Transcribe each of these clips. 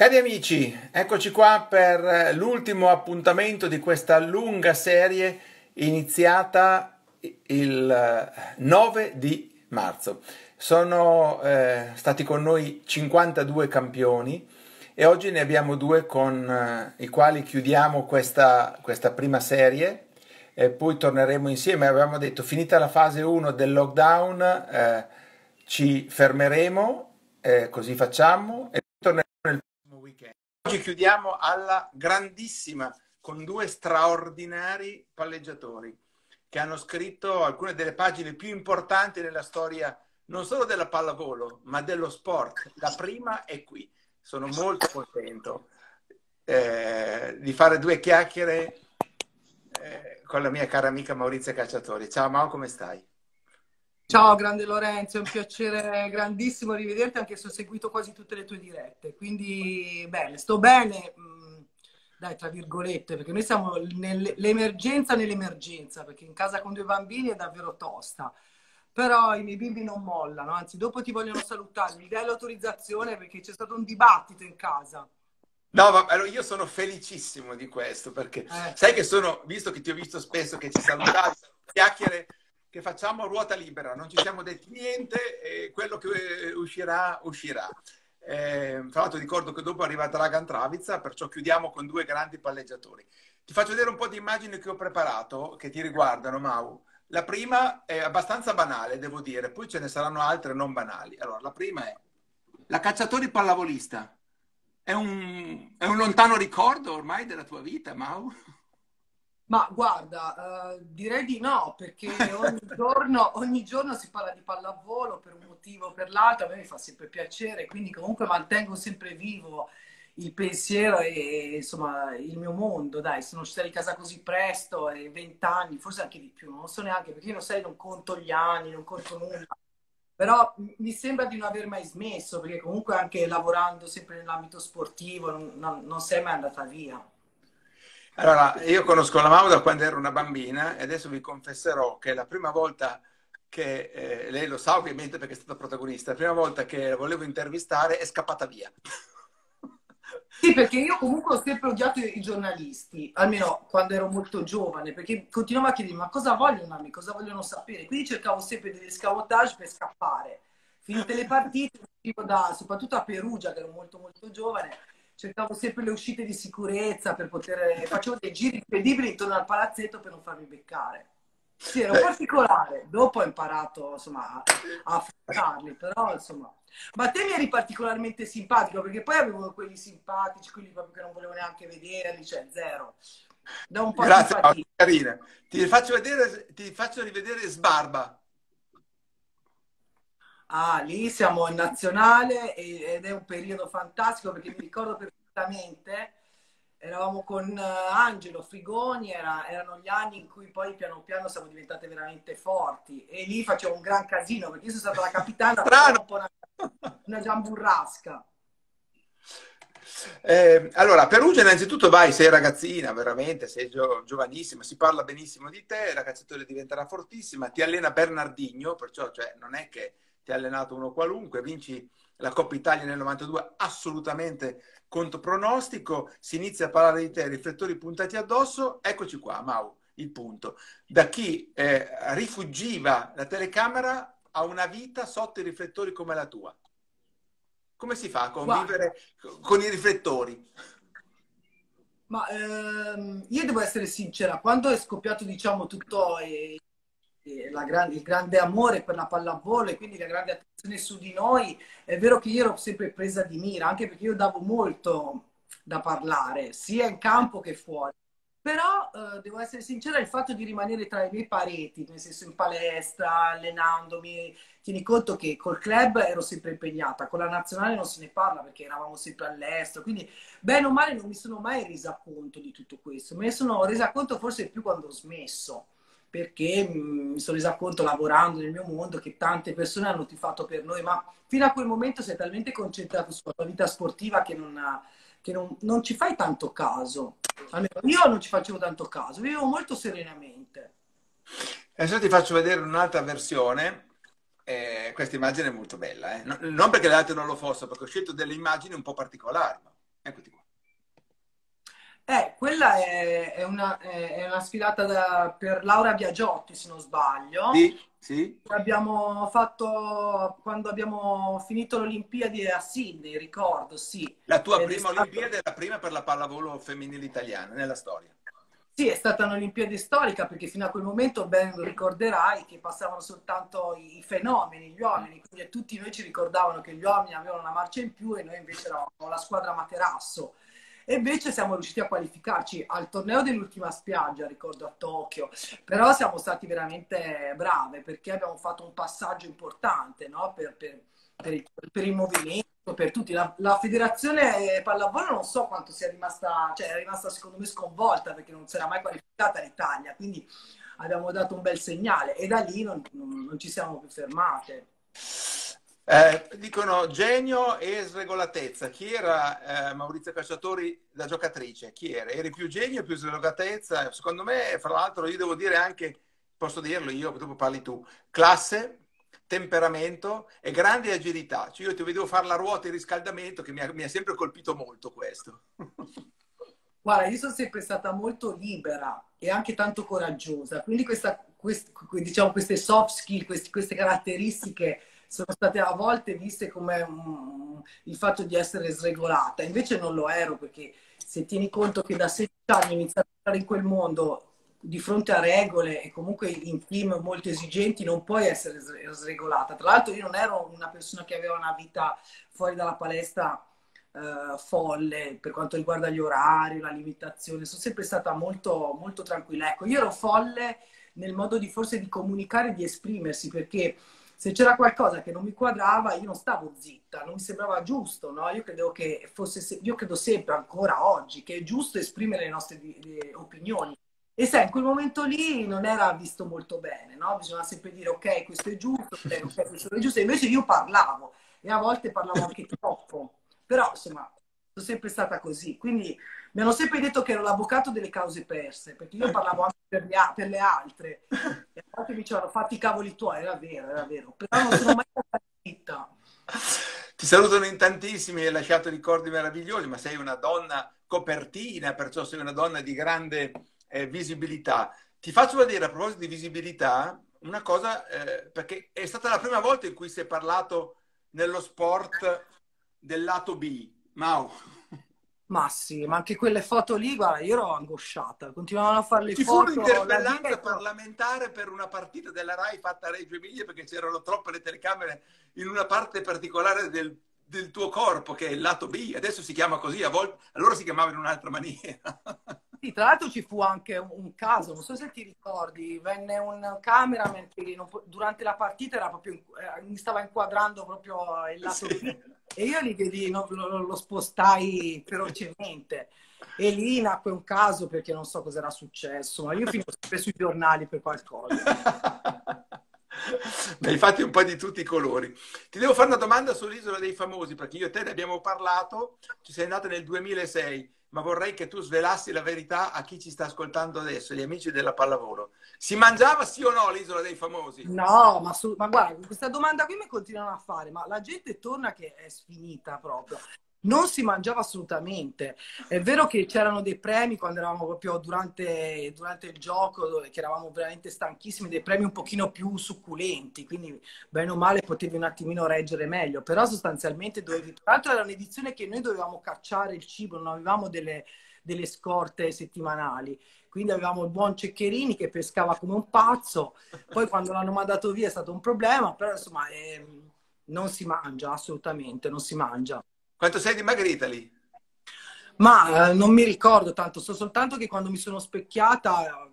Cari amici, eccoci qua per l'ultimo appuntamento di questa lunga serie iniziata il 9 di marzo. Sono eh, stati con noi 52 campioni e oggi ne abbiamo due con eh, i quali chiudiamo questa, questa prima serie e poi torneremo insieme. Avevamo detto finita la fase 1 del lockdown eh, ci fermeremo, eh, così facciamo e. Oggi chiudiamo alla grandissima con due straordinari palleggiatori che hanno scritto alcune delle pagine più importanti nella storia non solo della pallavolo, ma dello sport. La prima è qui. Sono molto contento eh, di fare due chiacchiere eh, con la mia cara amica Maurizia Cacciatori. Ciao Mao, come stai? Ciao grande Lorenzo, è un piacere grandissimo rivederti anche se ho seguito quasi tutte le tue dirette, quindi bene, sto bene, mm, dai tra virgolette, perché noi siamo nell'emergenza nell'emergenza, perché in casa con due bambini è davvero tosta, però i miei bimbi non mollano, anzi dopo ti vogliono salutare, mi dai l'autorizzazione perché c'è stato un dibattito in casa. No, ma allora io sono felicissimo di questo perché eh. sai che sono, visto che ti ho visto spesso che ci salutavi, chiacchiere che facciamo a ruota libera, non ci siamo detti niente e quello che eh, uscirà, uscirà. Eh, tra l'altro ricordo che dopo arriva Dragan Travizza, perciò chiudiamo con due grandi palleggiatori. Ti faccio vedere un po' di immagini che ho preparato, che ti riguardano, Mau. La prima è abbastanza banale, devo dire, poi ce ne saranno altre non banali. Allora, la prima è la cacciatori pallavolista. È un, è un lontano ricordo ormai della tua vita, Mau? Ma guarda, uh, direi di no, perché ogni giorno, ogni giorno, si parla di pallavolo per un motivo o per l'altro, a me mi fa sempre piacere, quindi comunque mantengo sempre vivo il pensiero e insomma il mio mondo, dai, sono uscita di casa così presto, e vent'anni, forse anche di più, non so neanche, perché io non sai, non conto gli anni, non conto nulla, però mi sembra di non aver mai smesso, perché comunque anche lavorando sempre nell'ambito sportivo non, non, non sei mai andata via. Allora, io conosco la Mau da quando ero una bambina e adesso vi confesserò che la prima volta che, eh, lei lo sa ovviamente perché è stata protagonista, la prima volta che volevo intervistare è scappata via. Sì, perché io comunque ho sempre odiato i giornalisti, almeno quando ero molto giovane, perché continuavo a chiedermi ma cosa vogliono a me, cosa vogliono sapere. Quindi cercavo sempre degli scamotage per scappare. Finite le partite, da, soprattutto a Perugia, che ero molto molto giovane, cercavo sempre le uscite di sicurezza per poter... facevo dei giri incredibili intorno al palazzetto per non farmi beccare. Sì, era un particolare. Dopo ho imparato insomma, a, affrontarli, però insomma. Ma te mi eri particolarmente simpatico perché poi avevo quelli simpatici, quelli proprio che non volevo neanche vederli, cioè zero. Da un po' Grazie, di carina. Ti faccio, vedere, ti faccio rivedere Sbarba. Ah, lì siamo in nazionale ed è un periodo fantastico perché mi ricordo perfettamente, eravamo con eh, Angelo Frigoni, era, erano gli anni in cui poi piano piano siamo diventate veramente forti e lì facevo un gran casino perché io sono stata la capitana, po' una, una giamburrasca. Eh, allora, Perugia innanzitutto vai, sei ragazzina, veramente, sei gio- giovanissima, si parla benissimo di te, la cacciatore diventerà fortissima, ti allena Bernardino, perciò cioè, non è che ti ha allenato uno qualunque, vinci la Coppa Italia nel 92 assolutamente contro pronostico, si inizia a parlare di te, riflettori puntati addosso, eccoci qua, Mau, il punto. Da chi eh, rifuggiva la telecamera a una vita sotto i riflettori come la tua. Come si fa a convivere Guarda. con i riflettori? Ma ehm, io devo essere sincera, quando è scoppiato diciamo tutto eh, grande, il grande amore per la pallavolo e quindi la grande attenzione su di noi, è vero che io ero sempre presa di mira, anche perché io davo molto da parlare, sia in campo che fuori. Però eh, devo essere sincera, il fatto di rimanere tra i miei pareti, nel senso in palestra, allenandomi, tieni conto che col club ero sempre impegnata, con la nazionale non se ne parla perché eravamo sempre all'estero, quindi bene o male non mi sono mai resa conto di tutto questo, me ne sono resa conto forse più quando ho smesso perché mi sono resa conto lavorando nel mio mondo che tante persone hanno tifato per noi, ma fino a quel momento sei talmente concentrato sulla tua vita sportiva che non, che non, non ci fai tanto caso. Almeno io non ci facevo tanto caso, vivevo molto serenamente. Adesso ti faccio vedere un'altra versione. Eh, questa immagine è molto bella, eh? non perché le altre non lo fossero, perché ho scelto delle immagini un po' particolari. Eccoti qua. Eh, quella è, è, una, è una, sfilata da, per Laura Biagiotti, se non sbaglio. Sì, sì. Abbiamo fatto quando abbiamo finito le Olimpiadi a Sydney, ricordo, sì. La tua Ed prima stato... Olimpiade è la prima per la pallavolo femminile italiana nella storia. Sì, è stata un'Olimpiade storica perché fino a quel momento ben ricorderai che passavano soltanto i fenomeni, gli uomini, quindi tutti noi ci ricordavano che gli uomini avevano una marcia in più e noi invece eravamo la squadra materasso. E invece siamo riusciti a qualificarci al torneo dell'ultima spiaggia, ricordo a Tokyo, però siamo stati veramente brave perché abbiamo fatto un passaggio importante no? per, per, per, il, per, il, movimento, per tutti. La, la, federazione pallavolo non so quanto sia rimasta, cioè è rimasta secondo me sconvolta perché non si era mai qualificata l'Italia, quindi abbiamo dato un bel segnale e da lì non, non, non ci siamo più fermate. Eh, dicono genio e sregolatezza. Chi era eh, Maurizio Cacciatori da giocatrice? Chi era? Eri più genio o più sregolatezza? Secondo me, fra l'altro, io devo dire anche, posso dirlo io, dopo parli tu, classe, temperamento e grande agilità. Cioè io ti vedevo fare la ruota e il riscaldamento che mi ha, mi ha sempre colpito molto questo. Guarda, io sono sempre stata molto libera e anche tanto coraggiosa, quindi questa, quest, diciamo, queste soft skill, queste, queste caratteristiche sono state a volte viste come um, il fatto di essere sregolata, invece non lo ero perché se tieni conto che da 16 anni iniziato a entrare in quel mondo di fronte a regole e comunque in team molto esigenti non puoi essere sregolata. Tra l'altro io non ero una persona che aveva una vita fuori dalla palestra uh, folle per quanto riguarda gli orari, la limitazione, sono sempre stata molto, molto tranquilla. Ecco, io ero folle nel modo di forse di comunicare e di esprimersi perché se c'era qualcosa che non mi quadrava, io non stavo zitta, non mi sembrava giusto, no? Io credo che fosse, io credo sempre, ancora oggi, che è giusto esprimere le nostre le opinioni. E sai, in quel momento lì non era visto molto bene, no? Bisogna sempre dire, ok, questo è giusto, ok, questo è giusto. Invece io parlavo, e a volte parlavo anche troppo. Però, insomma, sono sempre stata così. Quindi mi hanno sempre detto che ero l'avvocato delle cause perse, perché io parlavo anche per le, per le altre. E a volte mi dicevano fatti i cavoli tuoi, era vero, era vero. Però non sono mai stata zitta. Ti salutano in tantissimi, hai lasciato ricordi meravigliosi, ma sei una donna copertina, perciò sei una donna di grande eh, visibilità. Ti faccio vedere a proposito di visibilità una cosa, eh, perché è stata la prima volta in cui si è parlato nello sport del lato B. Mau. Ma sì, ma anche quelle foto lì, guarda, io ero angosciata, continuavano a fare le Ci foto. Ci fu un'interpellanza parlamentare per una partita della RAI fatta a Reggio Emilia perché c'erano troppe le telecamere in una parte particolare del, del tuo corpo, che è il lato B, adesso si chiama così, a volte, allora si chiamava in un'altra maniera. Sì, tra l'altro ci fu anche un caso, non so se ti ricordi, venne un cameraman che durante la partita era proprio, eh, mi stava inquadrando proprio il lato sì. E io li vedi, no, lo, lo, spostai ferocemente. E lì nacque un caso perché non so cosa era successo, ma io finisco sempre sui giornali per qualcosa. ne hai fatti un po' di tutti i colori. Ti devo fare una domanda sull'Isola dei Famosi, perché io e te ne abbiamo parlato, ci sei andata nel 2006 ma vorrei che tu svelassi la verità a chi ci sta ascoltando adesso, gli amici della pallavolo. Si mangiava sì o no l'isola dei famosi? No, ma, su, ma guarda, questa domanda qui mi continuano a fare, ma la gente torna che è sfinita proprio non si mangiava assolutamente. È vero che c'erano dei premi quando eravamo proprio durante, durante il gioco, che eravamo veramente stanchissimi, dei premi un pochino più succulenti, quindi bene o male potevi un attimino reggere meglio, però sostanzialmente dovevi... Tra l'altro era un'edizione che noi dovevamo cacciare il cibo, non avevamo delle, delle scorte settimanali. Quindi avevamo il buon Ceccherini che pescava come un pazzo, poi quando l'hanno mandato via è stato un problema, però insomma eh, non si mangia assolutamente, non si mangia. Quanto sei dimagrita lì? Ma eh, non mi ricordo tanto, so soltanto che quando mi sono specchiata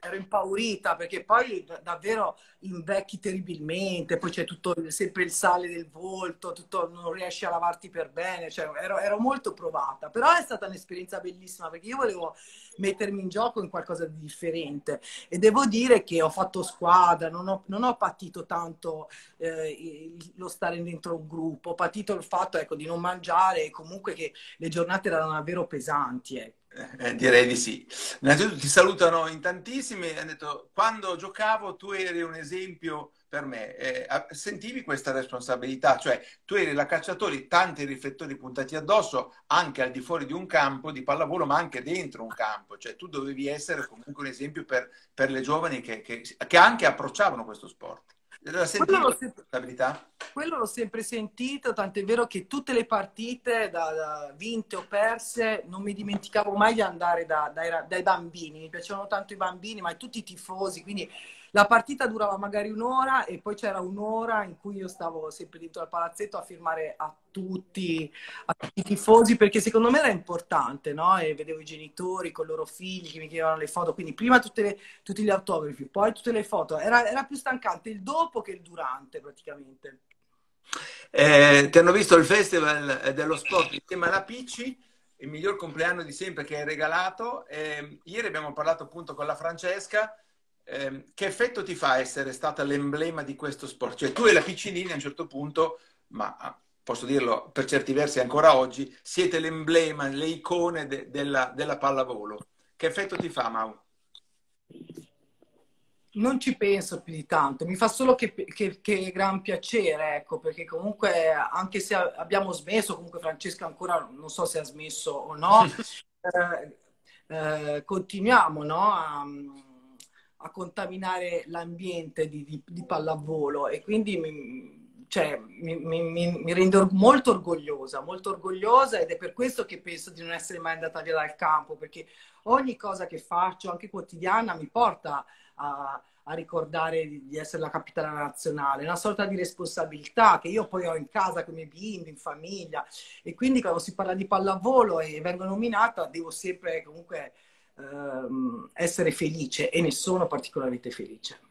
ero impaurita perché poi davvero invecchi terribilmente, poi c'è tutto sempre il sale del volto, tutto, non riesci a lavarti per bene, cioè, ero, ero, molto provata, però è stata un'esperienza bellissima perché io volevo mettermi in gioco in qualcosa di differente e devo dire che ho fatto squadra, non ho, non ho patito tanto eh, lo stare dentro un gruppo, ho patito il fatto ecco, di non mangiare e comunque che le giornate erano davvero pesanti. Ecco. Eh, direi di sì. Innanzitutto ti salutano in tantissimi. Hanno detto quando giocavo tu eri un esempio per me, eh, sentivi questa responsabilità, cioè tu eri la cacciatore, tanti riflettori puntati addosso, anche al di fuori di un campo di pallavolo, ma anche dentro un campo, cioè tu dovevi essere comunque un esempio per, per le giovani che, che, che anche approcciavano questo sport. La quello, l'ho quello l'ho sempre sentito, tant'è vero che tutte le partite, da, da vinte o perse, non mi dimenticavo mai di andare da, dai, dai bambini. Mi piacevano tanto i bambini, ma tutti i tifosi, quindi la partita durava magari un'ora e poi c'era un'ora in cui io stavo sempre dentro al palazzetto a firmare a tutti, a tutti i tifosi perché secondo me era importante, no? E vedevo i genitori con i loro figli che mi chiedevano le foto, quindi prima le, tutti gli autografi, poi tutte le foto. Era, era, più stancante il dopo che il durante praticamente. Eh, ti hanno visto il festival dello sport insieme alla Picci il miglior compleanno di sempre che hai regalato. Eh, ieri abbiamo parlato appunto con la Francesca eh, che effetto ti fa essere stata l'emblema di questo sport? Cioè tu e la piccinina a un certo punto, ma posso dirlo per certi versi ancora oggi, siete l'emblema, le icone de- della, della pallavolo. Che effetto ti fa, Mau? Non ci penso più di tanto, mi fa solo che, che, che, gran piacere, ecco, perché comunque anche se abbiamo smesso, comunque Francesca ancora non so se ha smesso o no, eh, eh, continuiamo no, a, a contaminare l'ambiente di, di, di, pallavolo e quindi mi, cioè, mi, mi, mi, rendo molto orgogliosa, molto orgogliosa ed è per questo che penso di non essere mai andata via dal campo, perché ogni cosa che faccio, anche quotidiana, mi porta a, a ricordare di, di, essere la capitale nazionale, una sorta di responsabilità che io poi ho in casa con i miei bimbi, in famiglia e quindi quando si parla di pallavolo e vengo nominata devo sempre comunque ehm, essere felice e ne sono particolarmente felice.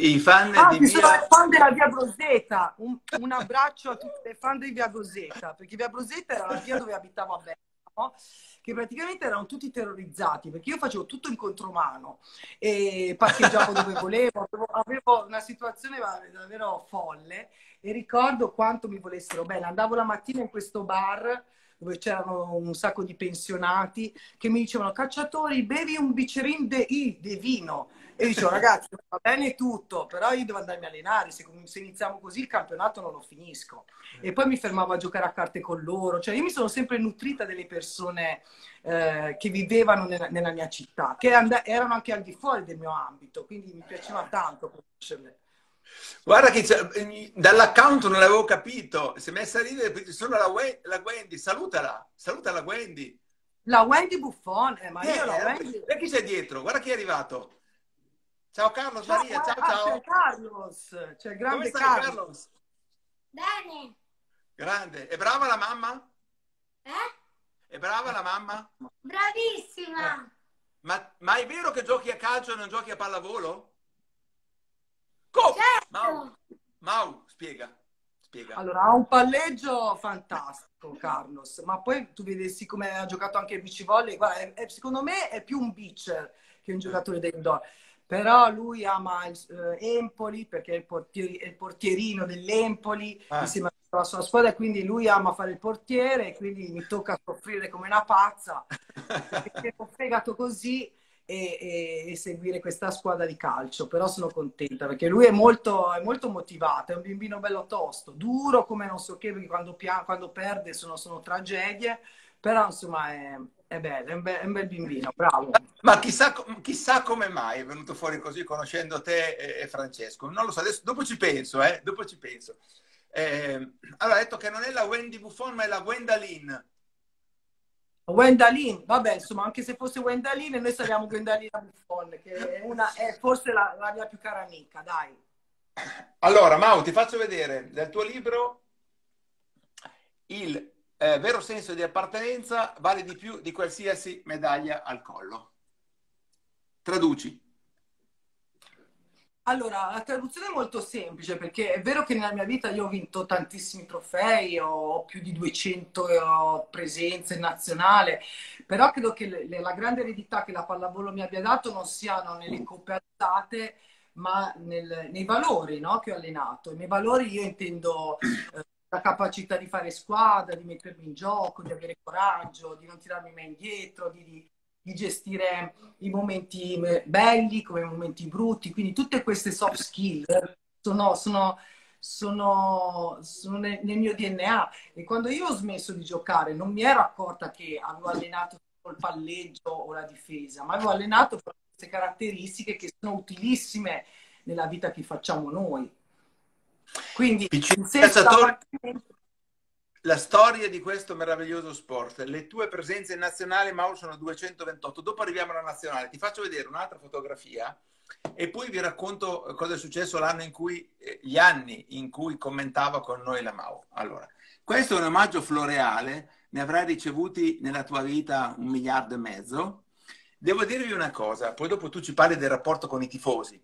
I fan ah, di sono via... fan della via Broseta. Un, un, abbraccio a tutti i fan di via Broseta, perché via Broseta era la via dove abitavo a Bergamo, che praticamente erano tutti terrorizzati, perché io facevo tutto in contromano e parcheggiavo dove volevo, avevo una situazione davvero folle e ricordo quanto mi volessero bene. Andavo la mattina in questo bar dove c'erano un sacco di pensionati che mi dicevano cacciatori bevi un biccherin de, de vino e dicevo ragazzi va bene tutto però io devo andarmi a allenare se, se, iniziamo così il campionato non lo finisco e poi mi fermavo a giocare a carte con loro cioè io mi sono sempre nutrita delle persone eh, che vivevano nella, nella mia città che and- erano anche al di fuori del mio ambito quindi mi piaceva tanto conoscerle Guarda che dall'account non l'avevo capito, si è messa a ridere, sono la, la Wendy, salutala, salutala Wendy. La Wendy Buffon, eh, ma eh, io la Wendy... E chi c'è dietro? Guarda chi è arrivato. Ciao Carlos ciao, Maria, ciao ciao. C'è Carlos, c'è il grande Carlos. Carlos. Bene. Grande. È brava la mamma? Eh? È brava la mamma? Bravissima. Eh. Ma, ma è vero che giochi a calcio e non giochi a pallavolo? Come? Certo. Mau, Mau, spiega. spiega. Allora, ha un palleggio fantastico, Carlos, ma poi tu vedessi come ha giocato anche il beach volley. Guarda, è, è, secondo me è più un beacher che un giocatore da indoor. Però lui ama il, eh, Empoli perché è il, portieri, è il portierino dell'Empoli ah. insieme alla sua squadra, quindi lui ama fare il portiere, quindi mi tocca soffrire come una pazza perché ho fegato così e, e, seguire questa squadra di calcio, però sono contenta perché lui è molto, è molto motivato, è un bambino bello tosto, duro come non so che, perché quando, quando perde sono, sono, tragedie, però insomma è, è bello, è un, bel, è un bel bambino, bravo. Ma chissà, chissà, come mai è venuto fuori così conoscendo te e, e Francesco, non lo so, adesso, dopo ci penso, eh, dopo ci penso. Eh, allora, ha detto che non è la Wendy Buffon, ma è la Gwendalyn. Wendalin, vabbè, insomma, anche se fosse Wendalin, noi saremmo Gwendalina Buffon, che è, una, è forse la, la, mia più cara amica, dai. Allora, Mau, ti faccio vedere dal tuo libro il eh, vero senso di appartenenza vale di più di qualsiasi medaglia al collo. Traduci. Allora, la traduzione è molto semplice perché è vero che nella mia vita io ho vinto tantissimi trofei, ho più di 200 presenze in nazionale, però credo che la grande eredità che la pallavolo mi abbia dato non siano nelle coppe alzate, ma nel, nei valori no, che ho allenato. Nei valori io intendo eh, la capacità di fare squadra, di mettermi in gioco, di avere coraggio, di non tirarmi mai indietro, di, di di gestire i momenti belli come i momenti brutti, quindi tutte queste soft skill sono, sono, sono, sono nel, nel, mio DNA e quando io ho smesso di giocare non mi ero accorta che avevo allenato il palleggio o la difesa, ma avevo allenato queste caratteristiche che sono utilissime nella vita che facciamo noi. Quindi, senza la storia di questo meraviglioso sport, le tue presenze in nazionale, Mauro, sono 228. Dopo arriviamo alla nazionale. Ti faccio vedere un'altra fotografia e poi vi racconto cosa è successo l'anno in cui, eh, gli anni in cui commentava con noi la Mau. Allora, questo è un omaggio floreale, ne avrai ricevuti nella tua vita un miliardo e mezzo. Devo dirvi una cosa, poi dopo tu ci parli del rapporto con i tifosi.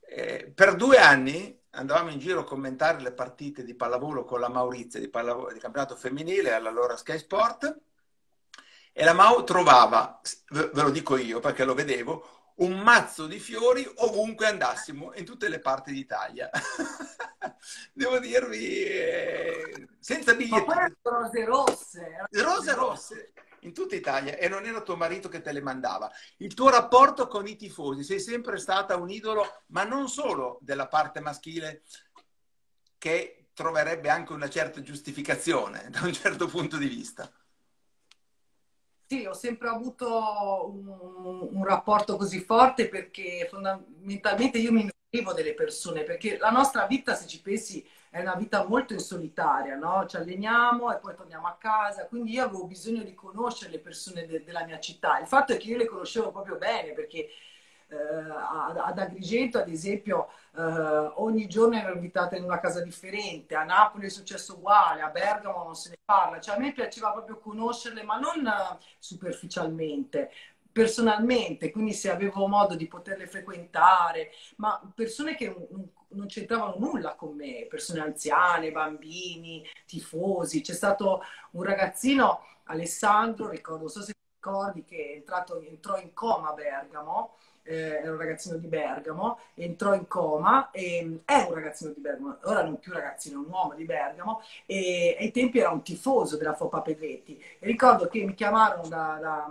Eh, per due anni andavamo in giro a commentare le partite di pallavolo con la Maurizia di, pallavolo, di campionato femminile all'allora Sky Sport e la Mau trovava, ve lo dico io perché lo vedevo, un mazzo di fiori ovunque andassimo, in tutte le parti d'Italia. Devo dirvi, eh, senza biglietti. Ma poi rose rosse. Rose rosse in tutta Italia e non era tuo marito che te le mandava. Il tuo rapporto con i tifosi, sei sempre stata un idolo, ma non solo della parte maschile, che troverebbe anche una certa giustificazione da un certo punto di vista. Sì, ho sempre avuto un, un, rapporto così forte perché fondamentalmente io mi nutrivo delle persone, perché la nostra vita, se ci pensi, è una vita molto in solitaria, no? Ci alleniamo e poi torniamo a casa, quindi io avevo bisogno di conoscere le persone de- della mia città. Il fatto è che io le conoscevo proprio bene perché eh, ad Agrigento, ad esempio, eh, ogni giorno ero invitata in una casa differente, a Napoli è successo uguale, a Bergamo non se ne parla, cioè a me piaceva proprio conoscerle, ma non superficialmente, personalmente, quindi se avevo modo di poterle frequentare, ma persone che non c'entravano nulla con me, persone anziane, bambini, tifosi. C'è stato un ragazzino, Alessandro, ricordo, non so se ricordi, che entrato, entrò in coma a Bergamo eh, era un ragazzino di Bergamo, entrò in coma, e, è un ragazzino di Bergamo, ora non più ragazzino, è un uomo di Bergamo, e ai tempi era un tifoso della Fopa Pedretti. E ricordo che mi chiamarono da, da,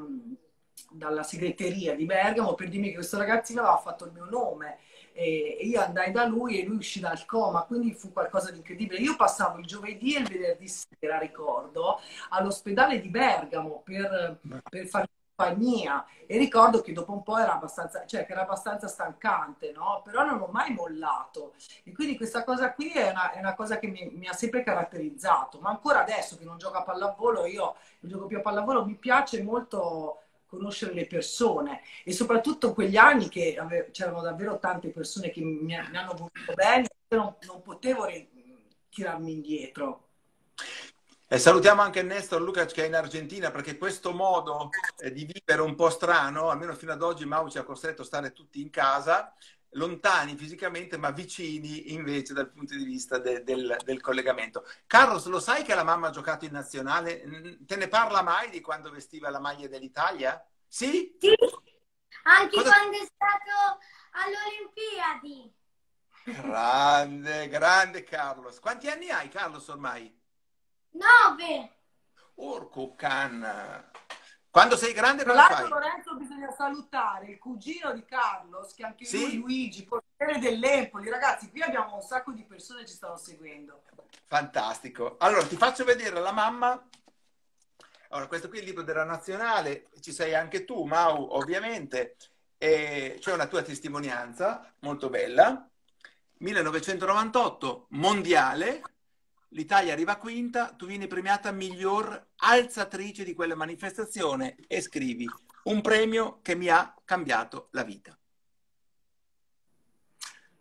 dalla segreteria di Bergamo per dirmi che questo ragazzino aveva fatto il mio nome. E io andai da lui e lui uscì dal coma, quindi fu qualcosa di incredibile. Io passavo il giovedì e il venerdì sera, ricordo, all'ospedale di Bergamo per, per fare compagnia. E ricordo che dopo un po' era abbastanza, cioè che era abbastanza stancante, no? Però non ho mai mollato. E quindi questa cosa qui è una, è una cosa che mi, mi, ha sempre caratterizzato, ma ancora adesso che non gioco a pallavolo, io non gioco più a pallavolo, mi piace molto conoscere le persone e soprattutto quegli anni che c'erano davvero tante persone che mi, hanno voluto bene, non, non potevo tirarmi indietro. E salutiamo anche Nestor Lukac che è in Argentina perché questo modo eh, di vivere un po' strano, almeno fino ad oggi Mau ci ha costretto a stare tutti in casa, lontani fisicamente ma vicini invece dal punto di vista de, del, del, collegamento. Carlos, lo sai che la mamma ha giocato in nazionale? Te ne parla mai di quando vestiva la maglia dell'Italia? Sì? Sì, anche Cosa... quando è stato alle Olimpiadi. Grande, grande Carlos. Quanti anni hai Carlos ormai? Nove. Orco can. Quando sei grande Tra l'altro Lorenzo bisogna salutare il cugino di Carlos, che anche sì? lui Luigi, portiere dell'Empoli. Ragazzi, qui abbiamo un sacco di persone che ci stanno seguendo. Fantastico. Allora, ti faccio vedere la mamma. Allora, questo qui è il libro della nazionale, ci sei anche tu, Mau, ovviamente. E c'è una tua testimonianza molto bella. 1998, mondiale, l'Italia arriva quinta, tu vieni premiata miglior alzatrice di quella manifestazione e scrivi un premio che mi ha cambiato la vita.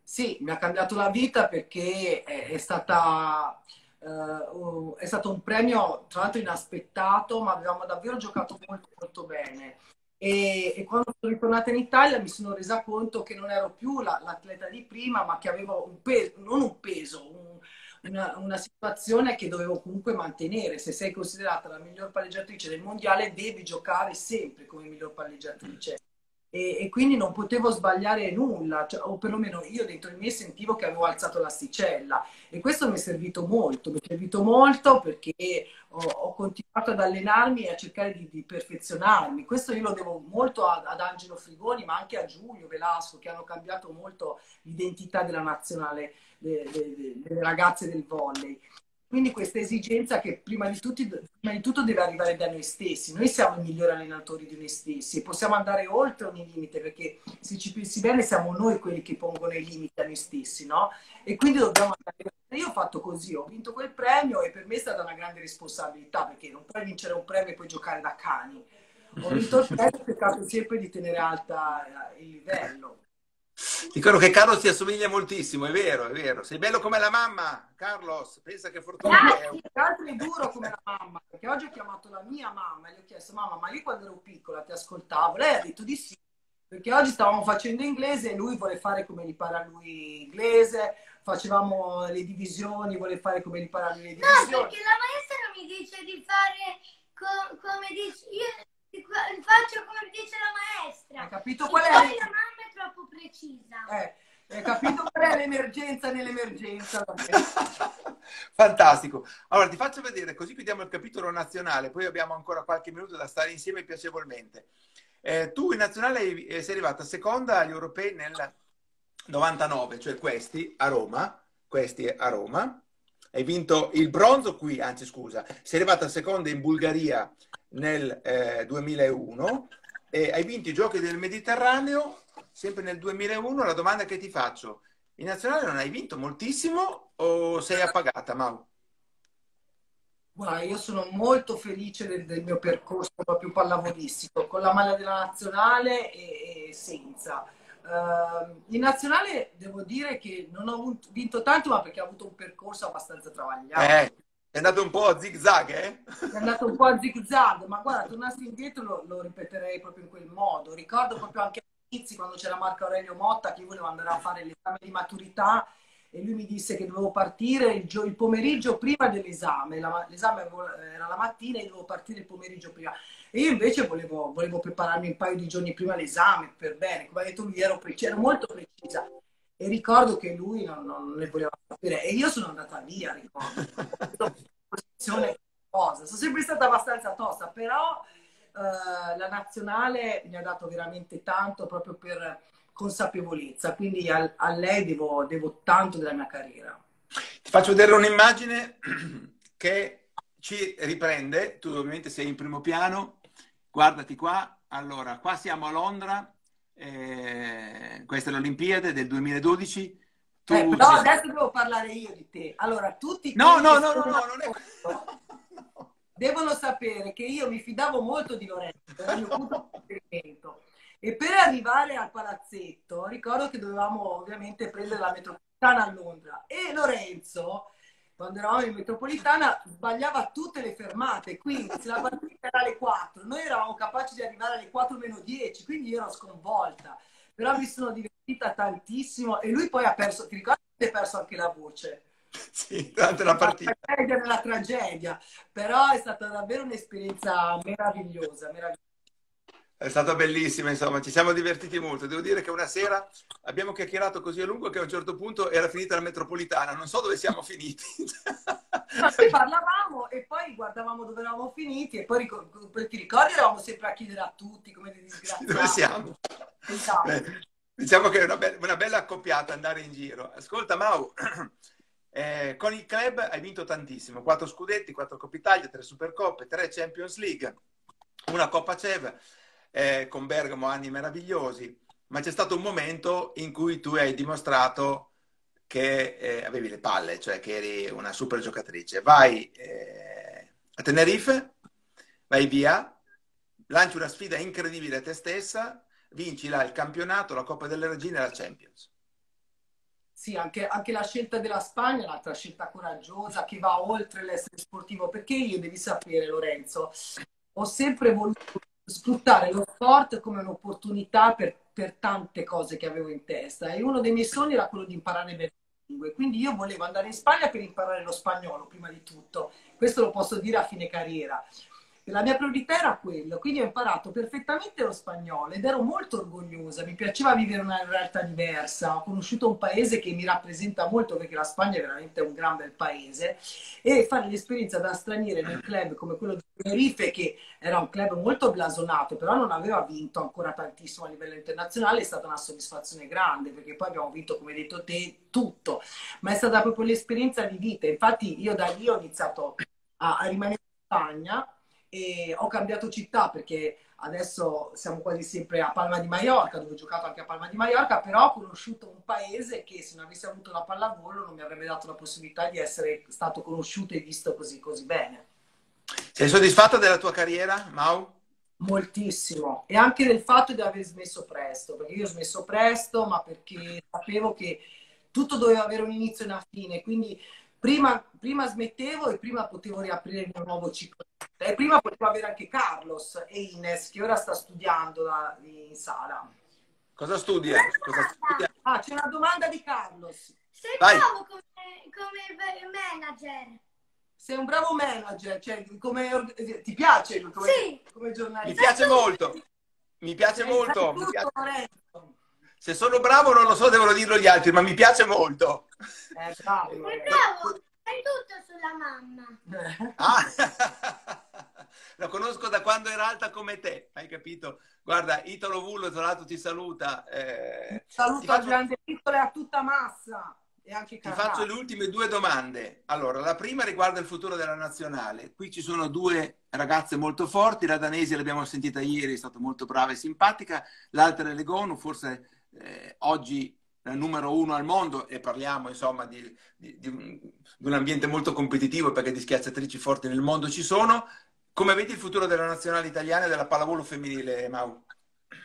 Sì, mi ha cambiato la vita perché è, stata, uh, è stato un premio tra l'altro inaspettato, ma avevamo davvero giocato molto molto bene. E, e, quando sono ritornata in Italia mi sono resa conto che non ero più la, l'atleta di prima, ma che avevo un peso, non un peso, un, una, una, situazione che dovevo comunque mantenere. Se sei considerata la miglior palleggiatrice del mondiale, devi giocare sempre come miglior palleggiatrice. e, e, quindi non potevo sbagliare nulla, cioè, o perlomeno io dentro di me sentivo che avevo alzato l'asticella e questo mi è servito molto, mi è servito molto perché ho, ho continuato ad allenarmi e a cercare di, di, perfezionarmi. Questo io lo devo molto ad, ad Angelo Frigoni, ma anche a Giulio Velasco, che hanno cambiato molto l'identità della nazionale delle, ragazze del volley. Quindi questa esigenza che prima di, tutti, prima di, tutto deve arrivare da noi stessi. Noi siamo i migliori allenatori di noi stessi e possiamo andare oltre ogni limite perché se ci pensi bene siamo noi quelli che pongono i limiti a noi stessi, no? E quindi dobbiamo andare Io ho fatto così, ho vinto quel premio e per me è stata una grande responsabilità perché non puoi vincere un premio e poi giocare da cani. Ho vinto il premio e ho cercato sempre di tenere alta il livello. Dicono che Carlos ti assomiglia moltissimo, è vero, è vero. Sei bello come la mamma, Carlos. Pensa che fortuna è. Tra è duro come la mamma, perché oggi ho chiamato la mia mamma e gli ho chiesto, mamma, ma io quando ero piccola ti ascoltavo? Lei ha detto di sì, perché oggi stavamo facendo inglese e lui vuole fare come gli pare a lui inglese, facevamo le divisioni, vuole fare come gli pare a lui le divisioni. No, perché la maestra mi dice di fare co- come dice... Io faccio come dice la maestra. Hai capito qual è? Troppo precisa. Eh, hai capito qual è l'emergenza nell'emergenza? Fantastico. Allora ti faccio vedere, così chiudiamo il capitolo nazionale, poi abbiamo ancora qualche minuto da stare insieme piacevolmente. Eh, tu in nazionale eh, sei arrivata seconda agli europei nel 99, cioè questi a Roma, questi a Roma. Hai vinto il bronzo qui, anzi scusa, sei arrivata seconda in Bulgaria nel eh, 2001 e hai vinto i giochi del Mediterraneo sempre nel 2001. La domanda che ti faccio, in nazionale non hai vinto moltissimo o sei appagata, Mau? Guarda, io sono molto felice del, del, mio percorso proprio pallavolistico, con la maglia della nazionale e, e senza. Uh, in nazionale devo dire che non ho vinto tanto, ma perché ho avuto un percorso abbastanza travagliato. Eh, è andato un po' a zig zag, eh? È andato un po' a zig zag, ma guarda, tornassi indietro lo, lo ripeterei proprio in quel modo. Ricordo proprio anche all'inizio, quando c'era Marco Aurelio Motta, che io volevo andare a fare l'esame di maturità e lui mi disse che dovevo partire il, il pomeriggio prima dell'esame. La, l'esame era la mattina e dovevo partire il pomeriggio prima. E io invece volevo, volevo prepararmi un paio di giorni prima l'esame, per bene. Come ha detto lui, ero, ero molto precisa e ricordo che lui non, non ne voleva sapere e io sono andata via, ricordo. Sono sempre stata abbastanza tosta, però la nazionale mi ha dato veramente tanto proprio per consapevolezza, quindi a, a lei devo, devo tanto della mia carriera. Ti faccio vedere un'immagine che ci riprende, tu ovviamente sei in primo piano, guardati qua, allora qua siamo a Londra, eh, questa è l'Olimpiade del 2012. Tu eh, però sei... adesso devo parlare io di te. Allora, tutti... No, no, no, no, no, non è... Devono sapere che io mi fidavo molto di Lorenzo, era il mio punto di riferimento. E per arrivare al palazzetto, ricordo che dovevamo ovviamente prendere la metropolitana a Londra. E Lorenzo quando eravamo in metropolitana sbagliava tutte le fermate, quindi se la partita era alle 4, noi eravamo capaci di arrivare alle 4 meno 10, quindi io ero sconvolta. Però mi sono divertita tantissimo e lui poi ha perso, ti ricordi che ha perso anche la voce? Sì, durante la partita. La tragedia nella tragedia, però è stata davvero un'esperienza meravigliosa, meravigliosa. È stata bellissima, insomma, ci siamo divertiti molto. Devo dire che una sera abbiamo chiacchierato così a lungo che a un certo punto era finita la metropolitana, non so dove siamo finiti. No, parlavamo e poi guardavamo dove eravamo finiti e poi ti ricordi eravamo sempre a chiedere a tutti come dei disgraziati. Dove siamo? Esatto. Beh, diciamo che è una, be- una, bella accoppiata andare in giro. Ascolta Mau, eh, con il club hai vinto tantissimo, quattro scudetti, quattro Coppa Italia, tre Supercoppe, tre Champions League, una Coppa CEV eh, con Bergamo anni meravigliosi, ma c'è stato un momento in cui tu hai dimostrato che eh, avevi le palle, cioè che eri una super giocatrice. Vai eh, a Tenerife, vai via, lanci una sfida incredibile a te stessa, vinci là il campionato, la Coppa delle Regine e la Champions. Sì, anche, anche, la scelta della Spagna è un'altra scelta coraggiosa che va oltre l'essere sportivo, perché io devi sapere, Lorenzo, ho sempre voluto sfruttare lo sport come un'opportunità per, per, tante cose che avevo in testa e uno dei miei sogni era quello di imparare le lingue. Quindi io volevo andare in Spagna per imparare lo spagnolo prima di tutto, questo lo posso dire a fine carriera. La mia priorità era quello, quindi ho imparato perfettamente lo spagnolo ed ero molto orgogliosa, mi piaceva vivere una realtà diversa, ho conosciuto un paese che mi rappresenta molto perché la Spagna è veramente un gran bel paese e fare l'esperienza da straniera in un club come quello di Tenerife che era un club molto blasonato però non aveva vinto ancora tantissimo a livello internazionale è stata una soddisfazione grande perché poi abbiamo vinto come hai detto te tutto, ma è stata proprio l'esperienza di vita, infatti io da lì ho iniziato a, a rimanere in Spagna e ho cambiato città perché adesso siamo quasi sempre a Palma di Mallorca, dove ho giocato anche a Palma di Mallorca, però ho conosciuto un paese che se non avessi avuto la pallavolo non mi avrebbe dato la possibilità di essere stato conosciuto e visto così, così bene. Sei soddisfatta della tua carriera, Mau? Moltissimo. E anche del fatto di aver smesso presto, perché io ho smesso presto, ma perché sapevo che tutto doveva avere un inizio e una fine, quindi prima, prima smettevo e prima potevo riaprire il mio nuovo ciclo. E prima potevo avere anche Carlos e Ines, che ora sta studiando da, in sala. Cosa studia? Cosa studia? Ah, c'è una domanda di Carlos. Sei bravo come, come manager. Sei un bravo manager, cioè come, ti piace come, sì. come giornalista? Mi piace molto. Mi piace molto. Mi piace... Se sono bravo non lo so, devono dirlo gli altri, ma mi piace molto. Eh, bravo. Bravo, sai tutto sulla mamma. Ah, lo conosco da quando era alta come te, hai capito? Guarda, Italo Vullo, tra l'altro, ti saluta. Eh, Saluto faccio... al grande piccolo e a tutta massa. E anche ti faccio le ultime due domande. Allora, la prima riguarda il futuro della nazionale. Qui ci sono due ragazze molto forti, la danese l'abbiamo sentita ieri, è stata molto brava e simpatica, l'altra è Legonu, forse eh, oggi numero uno al mondo e parliamo insomma di, di, di, un, di, ambiente molto competitivo perché di schiacciatrici forti nel mondo ci sono. Come vedi il futuro della nazionale italiana e della pallavolo femminile, Mau?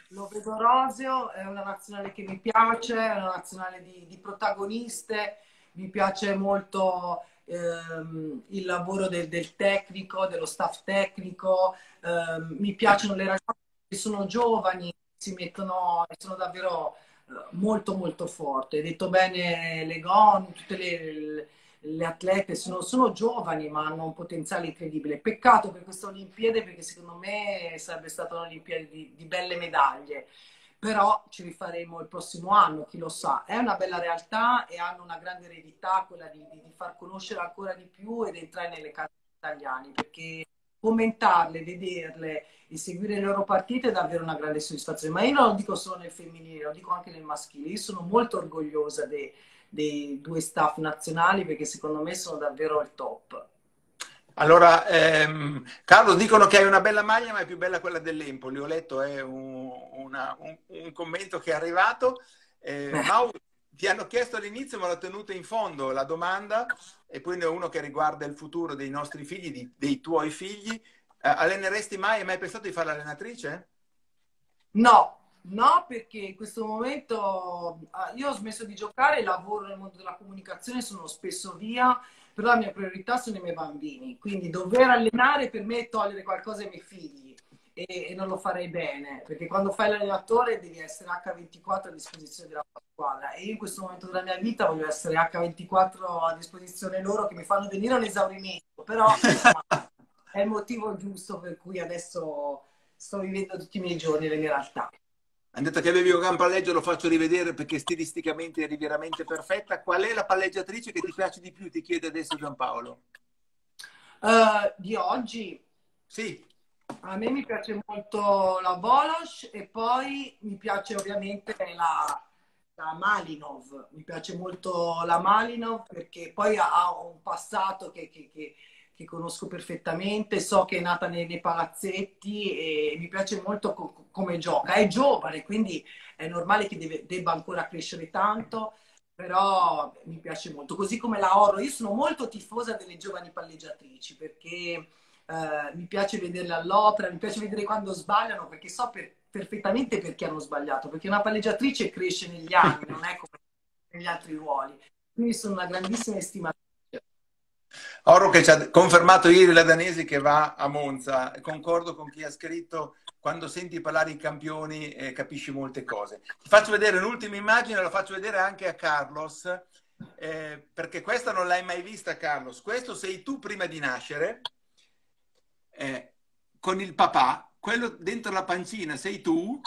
Lo vedo roseo, è una nazionale che mi piace, è una nazionale di, protagoniste, mi piace molto ehm, il lavoro del, del, tecnico, dello staff tecnico, ehm, mi piacciono le ragazze che sono giovani, si mettono, sono davvero eh, molto molto forti. Hai detto bene Legon, tutte le, le atlete sono, sono, giovani ma hanno un potenziale incredibile. Peccato per questa Olimpiade perché secondo me sarebbe stata un'Olimpiade di, di belle medaglie. Però ci rifaremo il prossimo anno, chi lo sa. È una bella realtà e hanno una grande eredità, quella di, di, di far conoscere ancora di più ed entrare nelle case italiane, perché commentarle, vederle e seguire le loro partite è davvero una grande soddisfazione. Ma io non lo dico solo nel femminile, lo dico anche nel maschile. Io sono molto orgogliosa dei, dei due staff nazionali perché secondo me sono davvero il top. Allora, ehm, Carlo, dicono che hai una bella maglia, ma è più bella quella dell'Empoli. Ho letto è un, una, un, un, commento che è arrivato. Eh, Mau, ti hanno chiesto all'inizio, ma l'ho tenuta in fondo la domanda, e poi ne ho uno che riguarda il futuro dei nostri figli, di, dei tuoi figli. Eh, alleneresti mai, hai mai pensato di fare l'allenatrice? No, no, perché in questo momento ah, io ho smesso di giocare, lavoro nel mondo della comunicazione, sono spesso via, però la mia priorità sono i miei bambini, quindi dover allenare per me è togliere qualcosa ai miei figli e, e, non lo farei bene, perché quando fai l'allenatore devi essere H24 a disposizione della squadra e io in questo momento della mia vita voglio essere H24 a disposizione loro che mi fanno venire un esaurimento, però è il motivo giusto per cui adesso sto vivendo tutti i miei giorni le mie realtà. Hanno detto che avevi un gran palleggio, lo faccio rivedere perché stilisticamente eri veramente perfetta. Qual è la palleggiatrice che ti piace di più? Ti chiede adesso Giampaolo. Uh, di oggi? Sì. A me mi piace molto la Volosh e poi mi piace ovviamente la, la Malinov. Mi piace molto la Malinov perché poi ha un passato che, che, che, che conosco perfettamente, so che è nata nei, nei palazzetti e mi piace molto co- come gioca. È giovane, quindi è normale che deve, debba ancora crescere tanto però mi piace molto. Così come la Oro, io sono molto tifosa delle giovani palleggiatrici perché eh, mi piace vederle all'opera, mi piace vedere quando sbagliano perché so per, perfettamente perché hanno sbagliato, perché una palleggiatrice cresce negli anni, non è come negli altri ruoli. Quindi sono una grandissima estimatrice. Oro che ci ha confermato ieri la Danesi che va a Monza, concordo con chi ha scritto quando senti parlare i campioni eh, capisci molte cose. Ti faccio vedere un'ultima immagine, la faccio vedere anche a Carlos, eh, perché questa non l'hai mai vista Carlos. Questo sei tu prima di nascere, eh, con il papà, quello dentro la pancina sei tu,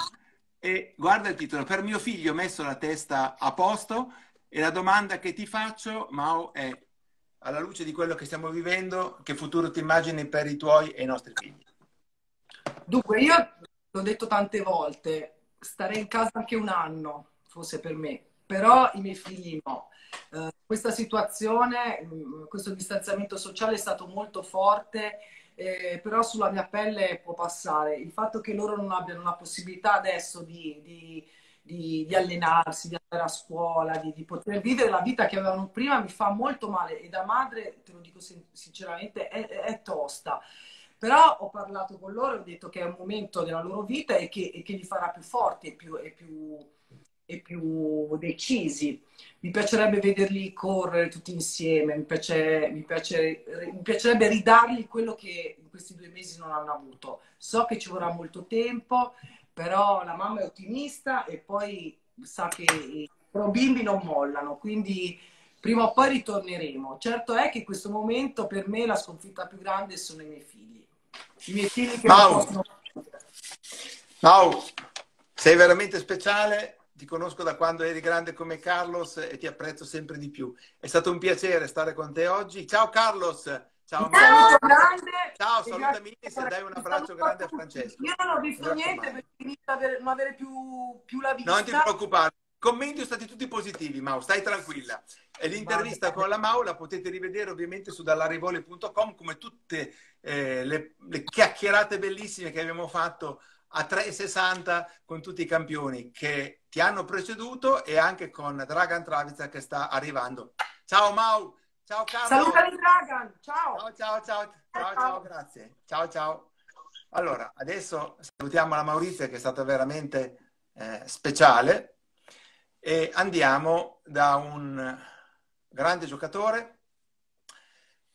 e guarda il titolo, per mio figlio ho messo la testa a posto e la domanda che ti faccio, Mao, è alla luce di quello che stiamo vivendo, che futuro ti immagini per i tuoi e i nostri figli? Dunque, io l'ho detto tante volte, starei in casa anche un anno, fosse per me, però i miei figli no. Uh, questa situazione, mm, questo distanziamento sociale è stato molto forte, eh, però sulla mia pelle può passare. Il fatto che loro non abbiano la possibilità adesso di, di, di, di allenarsi, di andare a scuola, di, poter vivere la vita che avevano prima mi fa molto male e da madre, te lo dico sinceramente, è, è tosta. Però ho parlato con loro e ho detto che è un momento della loro vita e che, e che li farà più forti e più, e più, e più decisi. Mi piacerebbe vederli correre tutti insieme, mi, piace, mi, piace, mi, piacerebbe ridargli quello che in questi due mesi non hanno avuto. So che ci vorrà molto tempo, però la mamma è ottimista e poi sa che i bimbi non mollano, quindi prima o poi ritorneremo. Certo è che in questo momento per me la sconfitta più grande sono i miei figli i miei figli che Mau. possono... Mau, sei veramente speciale, ti conosco da quando eri grande come Carlos e ti apprezzo sempre di più. È stato un piacere stare con te oggi. Ciao Carlos! Ciao, Ciao, grande. Ciao saluta Minis e dai un abbraccio grande a Francesco. Io non ho visto niente perché inizio a non avere più, più la vista. Non ti preoccupare. I commenti sono stati tutti positivi, Mau, stai tranquilla. E l'intervista con la Mau la potete rivedere ovviamente su dallarivole.com come tutte eh, le, le, chiacchierate bellissime che abbiamo fatto a 360 con tutti i campioni che ti hanno preceduto e anche con Dragan Travica che sta arrivando. Ciao Mau, ciao Carlo. Salutami Dragan, ciao. Ciao, ciao, ciao, ciao, ciao, grazie. Ciao, ciao. Allora, adesso salutiamo la Maurizia che è stata veramente eh, speciale e andiamo da un grande giocatore,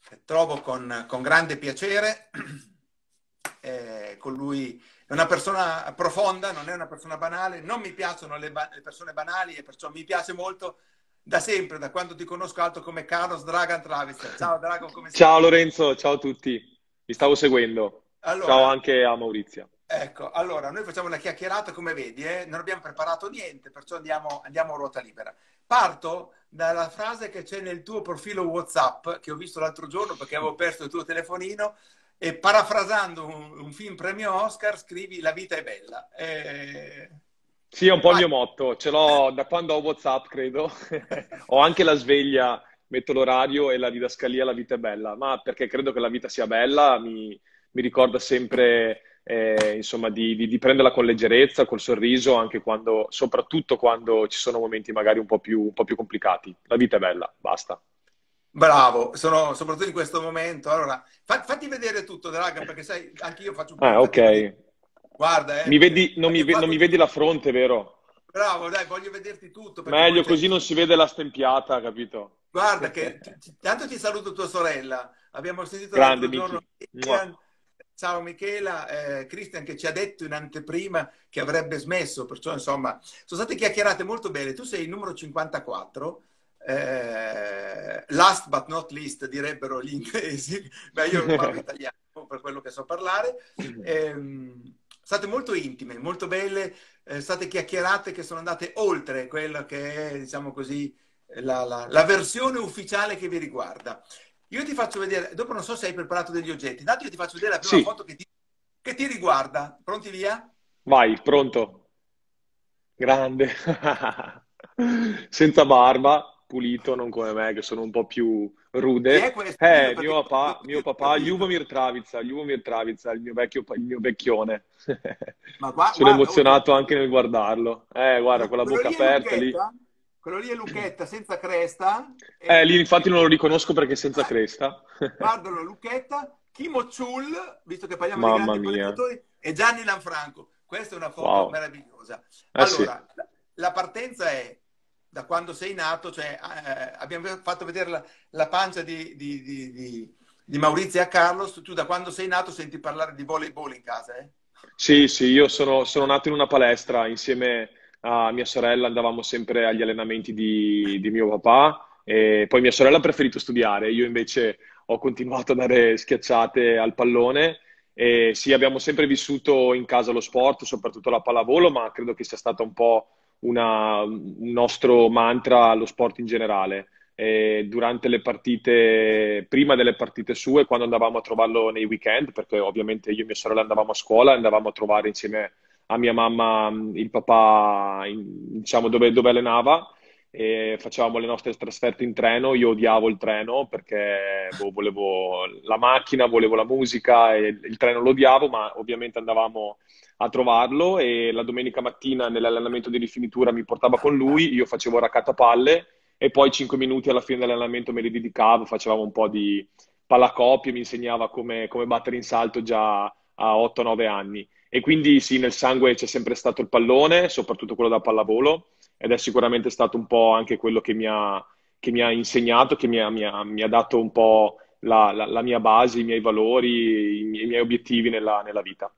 che trovo con, con grande piacere, eh, con lui è una persona profonda, non è una persona banale, non mi piacciono le, ba- le persone banali e perciò mi piace molto da sempre, da quando ti conosco alto come Carlos Dragan Travis. Ciao Drago, come stai? Ciao Lorenzo, ciao a tutti, mi stavo seguendo. Allora, ciao anche a Maurizia. Ecco, allora, noi facciamo una chiacchierata, come vedi, eh? non abbiamo preparato niente, perciò andiamo, andiamo a ruota libera. Parto dalla frase che c'è nel tuo profilo WhatsApp, che ho visto l'altro giorno perché avevo perso il tuo telefonino, e parafrasando un, un film premio Oscar, scrivi La vita è bella. E... Sì, è un po' Vai. il mio motto, ce l'ho da quando ho WhatsApp, credo. ho anche la sveglia, metto l'orario e la didascalia La vita è bella, ma perché credo che la vita sia bella, mi, mi ricorda sempre eh, insomma, di, di, di, prenderla con leggerezza, col sorriso, anche quando, soprattutto quando ci sono momenti magari un po' più, un po più complicati. La vita è bella, basta. Bravo, sono soprattutto in questo momento. Allora, fa, fatti vedere tutto, Draga, perché sai, anche io faccio un po' Ah, ok. Guarda, eh, mi vedi, non, mi, non mi vedi la fronte, vero? Bravo, dai, voglio vederti tutto. Meglio così non si vede la stempiata, capito? Guarda che tanto ti saluto tua sorella. Abbiamo sentito Grande, l'altro giorno Ciao Michela, eh, Christian che ci ha detto in anteprima che avrebbe smesso, perciò insomma sono state chiacchierate molto bene. Tu sei il numero 54, eh, last but not least direbbero gli inglesi, ma io parlo italiano per quello che so parlare. Eh, state molto intime, molto belle, eh, state chiacchierate che sono andate oltre quello che è, diciamo così, la, la, la versione ufficiale che vi riguarda. Io ti faccio vedere, dopo non so se hai preparato degli oggetti, intanto io ti faccio vedere la prima sì. foto che ti, che ti riguarda. Pronti via? Vai, pronto. Grande. Senza barba, pulito, non come me, che sono un po' più rude. Eh, mio papà, mio papà, Ljubomir Travica, Ljubomir Travica, il mio, vecchio, il mio vecchione. Ma qua, sono guarda, emozionato oltre... anche nel guardarlo. Eh, guarda, con la bocca aperta lì. Quello lì è Lucchetta senza cresta. Eh, lì infatti non lo riconosco perché è senza cresta. Guardalo, Lucchetta, Kimo Chul, visto che parliamo Mamma di grandi e Gianni Lanfranco. Questa è una foto wow. meravigliosa. Eh, allora, sì. la, partenza è da quando sei nato, cioè eh, abbiamo fatto vedere la, la pancia di, di, di, di, Maurizio a Carlos, tu da quando sei nato senti parlare di volleyball in casa, eh? Sì, sì, io sono, sono nato in una palestra insieme a mia sorella andavamo sempre agli allenamenti di, mio papà e poi mia sorella ha preferito studiare, io invece ho continuato a dare schiacciate al pallone E sì, abbiamo sempre vissuto in casa lo sport, soprattutto la pallavolo, ma credo che sia stato un po' una, un nostro mantra lo sport in generale. E durante le partite, prima delle partite sue, quando andavamo a trovarlo nei weekend, perché ovviamente io e mia sorella andavamo a scuola, andavamo a trovare insieme a mia mamma il papà, in, diciamo, dove, dove allenava e facevamo le nostre trasferte in treno. Io odiavo il treno perché boh, volevo la macchina, volevo la musica e il treno lo odiavo, ma ovviamente andavamo a trovarlo e la domenica mattina nell'allenamento di rifinitura mi portava con lui, io facevo raccattapalle e poi 5 minuti alla fine dell'allenamento me li dedicavo, facevamo un po' di pallacopie, mi insegnava come, come battere in salto già a 8-9 anni. E quindi sì, nel sangue c'è sempre stato il pallone, soprattutto quello da pallavolo ed è sicuramente stato un po' anche quello che mi ha, che mi ha insegnato, che mi ha, mi, ha, mi ha, dato un po' la, la, la, mia base, i miei valori, i miei, i miei obiettivi nella, nella, vita.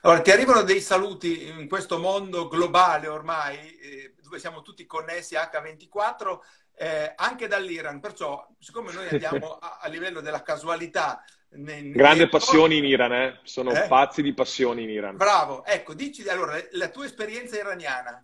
Allora, ti arrivano dei saluti in questo mondo globale ormai, eh, dove siamo tutti connessi H24, eh, anche dall'Iran, perciò siccome noi andiamo a, a livello della casualità nei, Grande nei... passione in Iran, eh? sono eh? pazzi di passione in Iran. Bravo, ecco, dici allora la tua esperienza iraniana.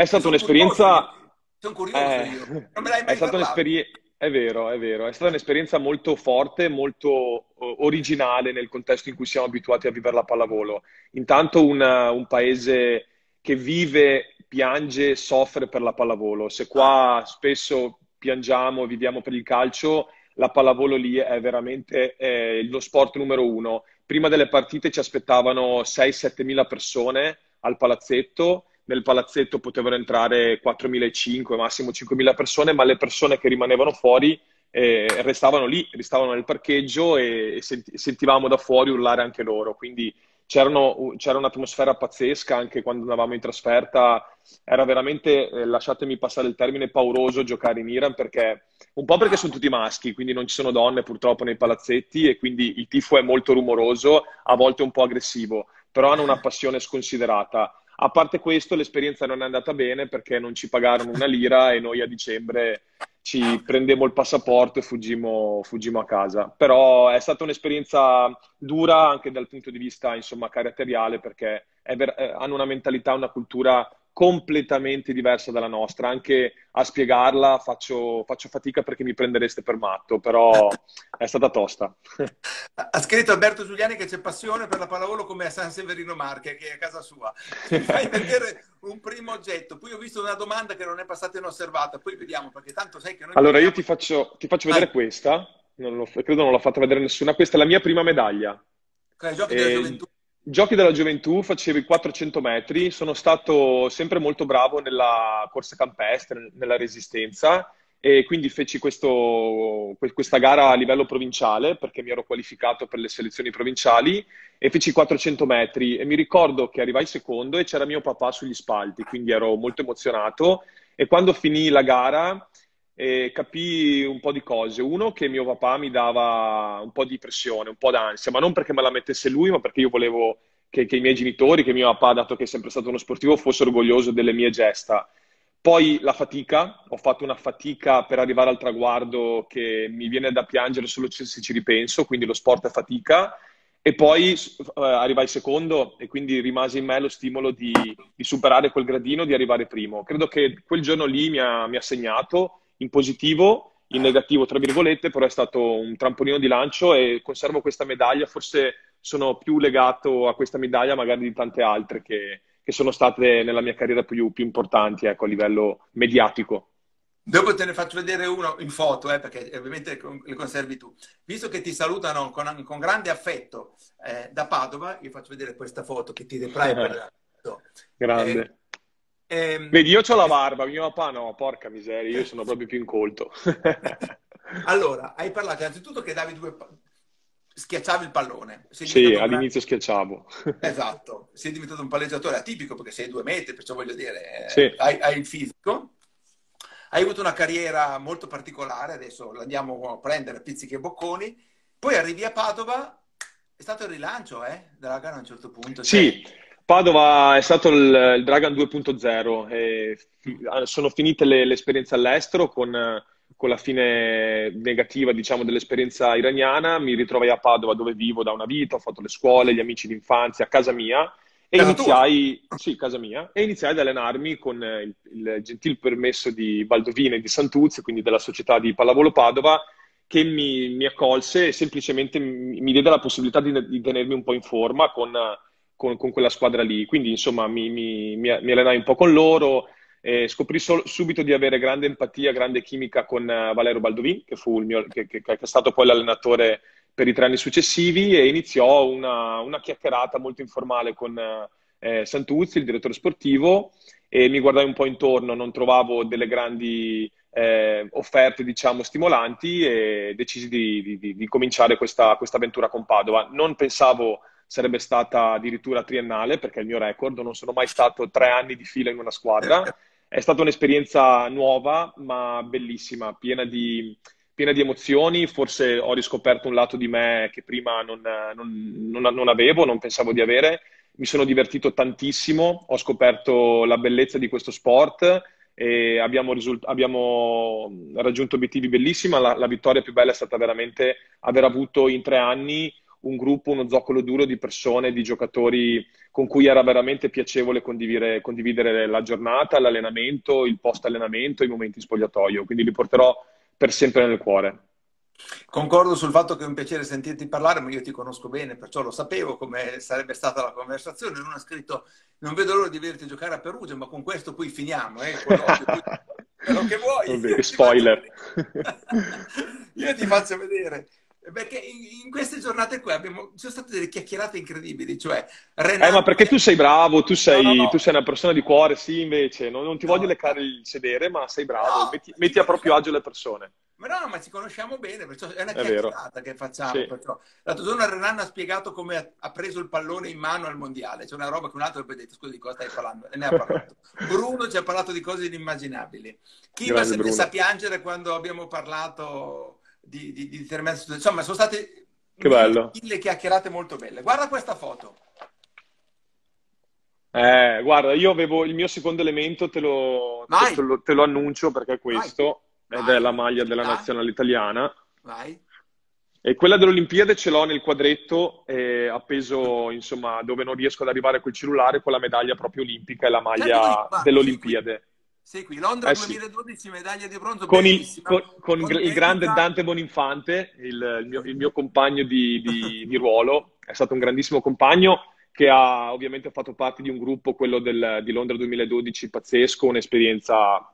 È stata un'esperienza... Sono curioso eh, io. Non me l'hai mai è stata un'esperienza... È vero, è vero. È stata un'esperienza molto forte, molto originale nel contesto in cui siamo abituati a vivere la pallavolo. Intanto una, un paese che vive, piange, soffre per la pallavolo. Se qua spesso piangiamo, viviamo per il calcio, la pallavolo lì è veramente eh, lo sport numero uno. Prima delle partite ci aspettavano 6-7 mila persone al palazzetto nel palazzetto potevano entrare 4.500, massimo 5.000 persone, ma le persone che rimanevano fuori eh, restavano lì, restavano nel parcheggio e, e senti, sentivamo da fuori urlare anche loro. Quindi c'era un'atmosfera pazzesca anche quando andavamo in trasferta. Era veramente, eh, lasciatemi passare il termine, pauroso giocare in Iran perché un po' perché sono tutti maschi, quindi non ci sono donne purtroppo nei palazzetti e quindi il tifo è molto rumoroso, a volte un po' aggressivo, però hanno una passione sconsiderata. A parte questo, l'esperienza non è andata bene perché non ci pagarono una lira e noi a dicembre ci prendemmo il passaporto e fuggimmo, fuggimmo a casa. Però è stata un'esperienza dura anche dal punto di vista insomma, caratteriale perché ver- eh, hanno una mentalità, una cultura completamente diversa dalla nostra. Anche a spiegarla faccio, faccio, fatica perché mi prendereste per matto, però è stata tosta. Ha scritto Alberto Giuliani che c'è passione per la pallavolo come a San Severino Marche, che è a casa sua. Mi fai vedere un primo oggetto, poi ho visto una domanda che non è passata inosservata, poi vediamo perché tanto sai che noi... Allora vediamo... io ti faccio, ti faccio vedere ah. questa, non credo non l'ho fatta vedere nessuna, questa è la mia prima medaglia. Tra i giochi e... della gioventù. Giochi della gioventù, facevo i 400 metri, sono stato sempre molto bravo nella corsa campestre, nella resistenza e quindi feci questo, questa gara a livello provinciale perché mi ero qualificato per le selezioni provinciali e feci i 400 metri. E mi ricordo che arrivai secondo e c'era mio papà sugli spalti, quindi ero molto emozionato. E quando finì la gara eh, capii un po' di cose. Uno, che mio papà mi dava un po' di pressione, un po' d'ansia, ma non perché me la mettesse lui, ma perché io volevo che, che i miei genitori, che mio papà, dato che è sempre stato uno sportivo, fosse orgoglioso delle mie gesta. Poi la fatica, ho fatto una fatica per arrivare al traguardo che mi viene da piangere solo se ci ripenso, quindi lo sport è fatica. E poi eh, arrivai secondo e quindi rimase in me lo stimolo di, di, superare quel gradino, di arrivare primo. Credo che quel giorno lì mi ha, mi ha segnato in positivo, in negativo, tra virgolette, però è stato un trampolino di lancio e conservo questa medaglia. Forse sono più legato a questa medaglia magari di tante altre che, che sono state nella mia carriera più, più importanti ecco, a livello mediatico. Dopo te ne faccio vedere uno in foto, eh, perché ovviamente le conservi tu. Visto che ti salutano con, con grande affetto eh, da Padova, io faccio vedere questa foto che ti deprai per... Grande. Eh, Ehm... Vedi, io ho la barba, mio papà no, porca miseria, io sono proprio più incolto. allora, hai parlato innanzitutto che davi due... schiacciavi il pallone. Sei sì, all'inizio schiacciavo. esatto, sei diventato un palleggiatore atipico perché sei due metri, perciò voglio dire, sì. hai, hai il fisico. Hai avuto una carriera molto particolare, adesso l'andiamo a prendere pizzichi e bocconi, poi arrivi a Padova, è stato il rilancio eh, della gara a un certo punto. Sì, cioè... Padova è stato il, il Dragon 2.0 e sono finite le, le esperienze all'estero con, con la fine negativa, diciamo, dell'esperienza iraniana, mi ritrovai a Padova dove vivo da una vita, ho fatto le scuole, gli amici d'infanzia, a casa mia, e Casa iniziai, sì, casa mia, e iniziai ad allenarmi con il, il gentil permesso di Baldovino e di Santuzzi, quindi della società di Pallavolo Padova, che mi, mi accolse e semplicemente mi, mi diede la possibilità di, di tenermi un po' in forma con, con, con quella squadra lì. Quindi, insomma, mi, mi, mi allenai un po' con loro, e scoprì sol- subito di avere grande empatia, grande chimica con uh, Valero Baldovin, che, mio, che, che, che, è stato poi l'allenatore per i tre anni successivi, e iniziò una, una chiacchierata molto informale con uh, eh, Santuzzi, il direttore sportivo, e mi guardai un po' intorno, non trovavo delle grandi eh, offerte, diciamo, stimolanti e decisi di, di, di cominciare questa, questa avventura con Padova. Non pensavo sarebbe stata addirittura triennale, perché è il mio record, non sono mai stato tre anni di fila in una squadra. È stata un'esperienza nuova, ma bellissima, piena di, piena di emozioni. Forse ho riscoperto un lato di me che prima non, non, non, non avevo, non pensavo di avere. Mi sono divertito tantissimo, ho scoperto la bellezza di questo sport e abbiamo, risult- abbiamo raggiunto obiettivi bellissimi. La, la vittoria più bella è stata veramente aver avuto in tre anni un gruppo, uno zoccolo duro di persone, di giocatori con cui era veramente piacevole condividere, condividere la giornata, l'allenamento, il post-allenamento, i momenti in spogliatoio. Quindi li porterò per sempre nel cuore. Concordo sul fatto che è un piacere sentirti parlare, ma io ti conosco bene, perciò lo sapevo come sarebbe stata la conversazione. Non ha scritto, non vedo l'ora di vederti giocare a Perugia, ma con questo qui finiamo. Eh? Quello, quello che vuoi. Vabbè, spoiler. io ti faccio vedere. Perché in, in, queste giornate qui abbiamo, ci sono state delle chiacchierate incredibili, cioè Renato... Eh, ma perché tu sei bravo, tu sei, no, no, no. Tu sei una persona di cuore, sì, invece, non, non ti voglio leccare il sedere, ma sei bravo, metti, metti a proprio agio le persone. Ma no, ma ci conosciamo bene, perciò è una è chiacchierata vero. che facciamo. Sì. L'altro giorno Renan ha spiegato come ha, preso il pallone in mano al mondiale, c'è una roba che un altro ha detto, scusa di cosa stai parlando? E ne ha parlato. Bruno ci ha parlato di cose inimmaginabili. Chi mi si sa piangere quando abbiamo parlato di, di, di determinate Insomma, sono state che bello. mille chiacchierate molto belle. Guarda questa foto. Eh, guarda, io avevo il mio secondo elemento, te lo, te lo, te lo annuncio perché è questo, Vai. ed Vai. è la maglia della Vai. nazionale italiana. Vai. E quella dell'Olimpiade ce l'ho nel quadretto, eh, appeso, insomma, dove non riesco ad arrivare col cellulare, con la medaglia proprio olimpica e la maglia dell'Olimpiade. Sì, qui Londra eh, 2012, sì. medaglia di bronzo. Con, il, con, con con il, grande Dante Boninfante, il, il, mio, il mio, compagno di, di, di, ruolo, è stato un grandissimo compagno che ha ovviamente fatto parte di un gruppo, quello del, di Londra 2012, pazzesco, un'esperienza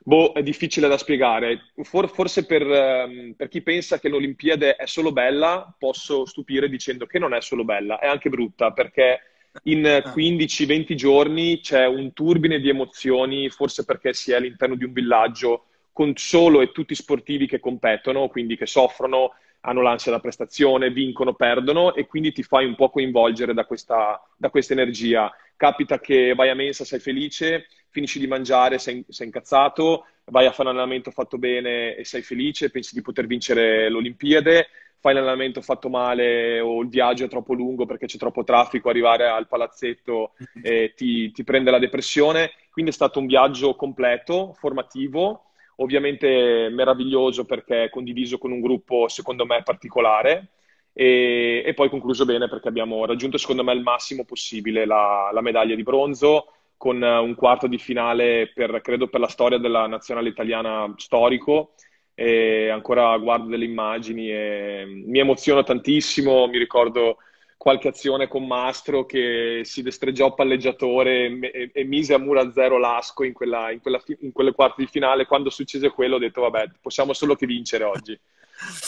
boh, è difficile da spiegare. For, forse per, um, per chi pensa che l'Olimpiade è solo bella, posso stupire dicendo che non è solo bella, è anche brutta perché in 15-20 giorni c'è un turbine di emozioni, forse perché si è all'interno di un villaggio con solo e tutti sportivi che competono, quindi che soffrono, hanno l'ansia da prestazione, vincono, perdono e quindi ti fai un po' coinvolgere da questa, da questa energia. Capita che vai a mensa, sei felice, finisci di mangiare, sei, sei incazzato, vai a fare un allenamento fatto bene e sei felice, pensi di poter vincere l'Olimpiade fai l'allenamento fatto male o il viaggio è troppo lungo perché c'è troppo traffico, arrivare al palazzetto eh, ti, ti prende la depressione. Quindi è stato un viaggio completo, formativo, ovviamente meraviglioso perché condiviso con un gruppo secondo me particolare e, e, poi concluso bene perché abbiamo raggiunto secondo me il massimo possibile la, la medaglia di bronzo con un quarto di finale per, credo per la storia della nazionale italiana storico e ancora guardo delle immagini e mi emoziono tantissimo, mi ricordo qualche azione con Mastro che si destreggiò palleggiatore e, e mise a muro a zero l'asco in, quella, in, quella, in quelle quarti di finale. Quando successe quello ho detto vabbè, possiamo solo che vincere oggi.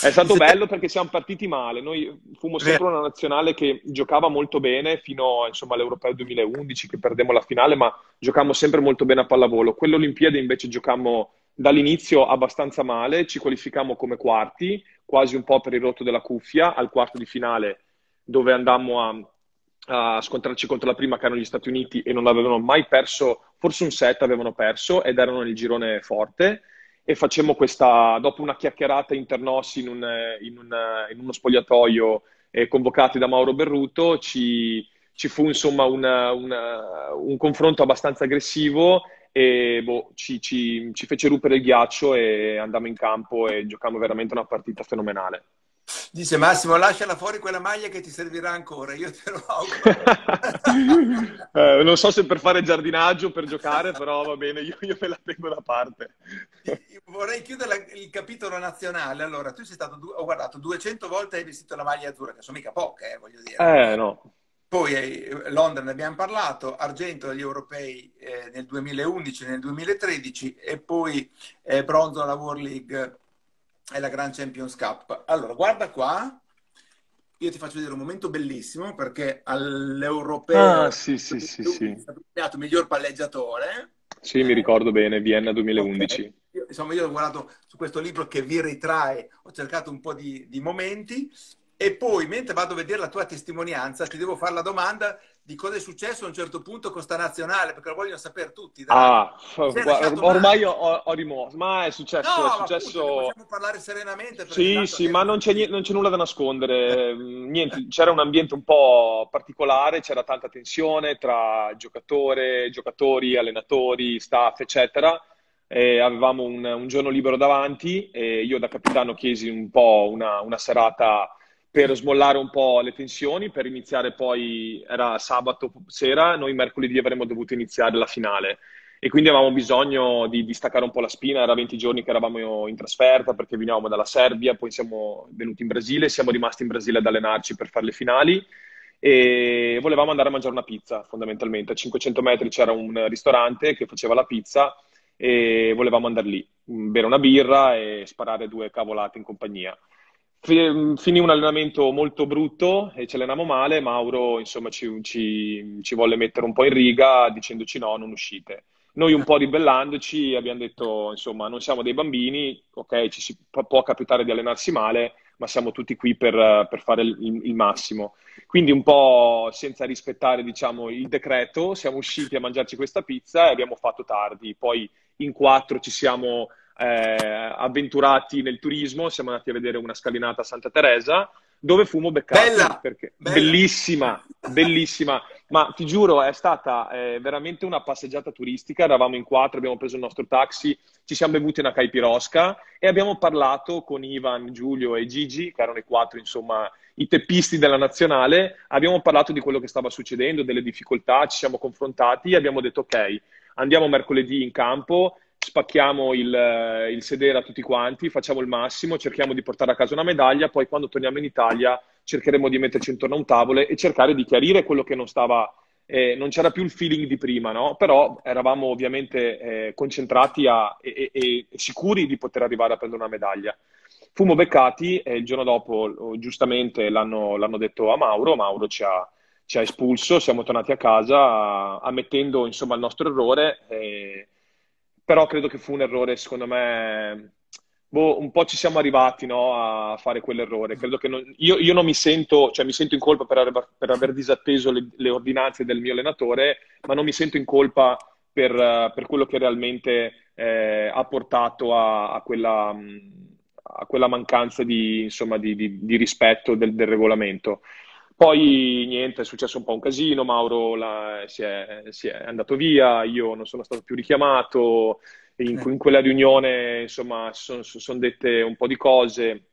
È stato bello perché siamo partiti male. Noi fummo sempre una nazionale che giocava molto bene fino insomma, all'Europeo 2011 che perdemmo la finale, ma giocammo sempre molto bene a pallavolo. Quell'Olimpiade invece giocammo dall'inizio abbastanza male, ci qualificammo come quarti, quasi un po' per il rotto della cuffia, al quarto di finale dove andammo a, a scontrarci contro la prima che erano gli Stati Uniti e non avevano mai perso, forse un set avevano perso ed erano nel girone forte e facemmo questa, dopo una chiacchierata internossi in, un, in, un, in uno spogliatoio eh, convocati da Mauro Berruto, ci, ci fu insomma una, una, un confronto abbastanza aggressivo e boh, ci, ci, ci fece rompere il ghiaccio e andammo in campo e giocammo veramente una partita fenomenale. Dice Massimo, lasciala fuori quella maglia che ti servirà ancora, io te lo auguro. eh, non so se per fare giardinaggio o per giocare, però va bene, io, io me la tengo da parte. Vorrei chiudere il capitolo nazionale. Allora, tu sei stato, ho guardato, 200 volte hai vestito la maglia azzurra, che sono mica poche, eh, voglio dire. Eh, no. Poi eh, Londra ne abbiamo parlato, argento agli europei eh, nel 2011 nel 2013 e poi eh, bronzo alla World League è la Grand Champions Cup. Allora, guarda qua, io ti faccio vedere un momento bellissimo perché all'Europeo ah, sì, sì, sì, sì. è stato premiato miglior palleggiatore. Sì, mi ricordo bene, Vienna 2011. Okay. Io, insomma, io ho guardato su questo libro che vi ritrae, ho cercato un po' di, di momenti e poi, mentre vado a vedere la tua testimonianza, ti devo fare la domanda di cosa è successo a un certo punto con sta nazionale, perché lo vogliono sapere tutti. Dai. Ah, ormai ho, ho, rimosso, ma è successo. No, è successo... Appunto, possiamo parlare serenamente. Sì, sì, ma non c'è, non c'è, nulla da nascondere. Niente, c'era un ambiente un po' particolare, c'era tanta tensione tra giocatore, giocatori, allenatori, staff, eccetera. E avevamo un, un, giorno libero davanti e io da capitano chiesi un po' una, una serata per smollare un po' le tensioni, per iniziare poi, era sabato sera, noi mercoledì avremmo dovuto iniziare la finale. E quindi avevamo bisogno di, di, staccare un po' la spina, era 20 giorni che eravamo in trasferta perché venivamo dalla Serbia, poi siamo venuti in Brasile, siamo rimasti in Brasile ad allenarci per fare le finali. E volevamo andare a mangiare una pizza fondamentalmente, a 500 metri c'era un ristorante che faceva la pizza e volevamo andare lì, bere una birra e sparare due cavolate in compagnia. Finì un allenamento molto brutto e ci allenavamo male. Mauro, insomma, ci, ci, ci, volle mettere un po' in riga dicendoci no, non uscite. Noi un po' ribellandoci abbiamo detto, insomma, non siamo dei bambini, ok, ci si, può capitare di allenarsi male, ma siamo tutti qui per, per fare il, il, massimo. Quindi un po' senza rispettare, diciamo, il decreto, siamo usciti a mangiarci questa pizza e abbiamo fatto tardi. Poi in quattro ci siamo eh, avventurati nel turismo, siamo andati a vedere una scalinata a Santa Teresa, dove fumo beccati. Bella, perché... bella. Bellissima, bellissima. Ma ti giuro, è stata eh, veramente una passeggiata turistica. Eravamo in quattro, abbiamo preso il nostro taxi, ci siamo bevuti una caipirosca e abbiamo parlato con Ivan, Giulio e Gigi, che erano i quattro, insomma, i teppisti della nazionale. Abbiamo parlato di quello che stava succedendo, delle difficoltà, ci siamo confrontati e abbiamo detto ok, andiamo mercoledì in campo spacchiamo il, eh, il, sedere a tutti quanti, facciamo il massimo, cerchiamo di portare a casa una medaglia, poi quando torniamo in Italia cercheremo di metterci intorno a un tavolo e cercare di chiarire quello che non stava, eh, non c'era più il feeling di prima, no? però eravamo ovviamente eh, concentrati a, e, e, e, sicuri di poter arrivare a prendere una medaglia. Fummo beccati e il giorno dopo giustamente l'hanno, l'hanno detto a Mauro, Mauro ci ha, ci ha, espulso, siamo tornati a casa ammettendo insomma il nostro errore. E, però credo che fu un errore, secondo me, boh, un po' ci siamo arrivati no, a fare quell'errore. Credo che non, io, io, non mi sento, cioè mi sento in colpa per aver, per aver disatteso le, le, ordinanze del mio allenatore, ma non mi sento in colpa per, per quello che realmente eh, ha portato a, a, quella, a, quella, mancanza di, insomma, di, di, di rispetto del, del regolamento. Poi niente, è successo un po' un casino, Mauro la, si, è, si, è, andato via, io non sono stato più richiamato, in, in quella riunione insomma sono son dette un po' di cose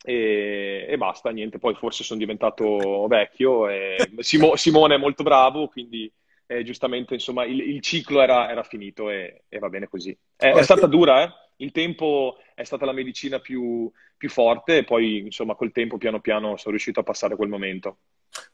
e, e, basta, niente, poi forse sono diventato vecchio e Simo, Simone è molto bravo, quindi eh, giustamente insomma il, il ciclo era, era finito e, e, va bene così. È, è stata dura, eh? Il tempo è stata la medicina più, più, forte e poi insomma col tempo piano piano sono riuscito a passare quel momento.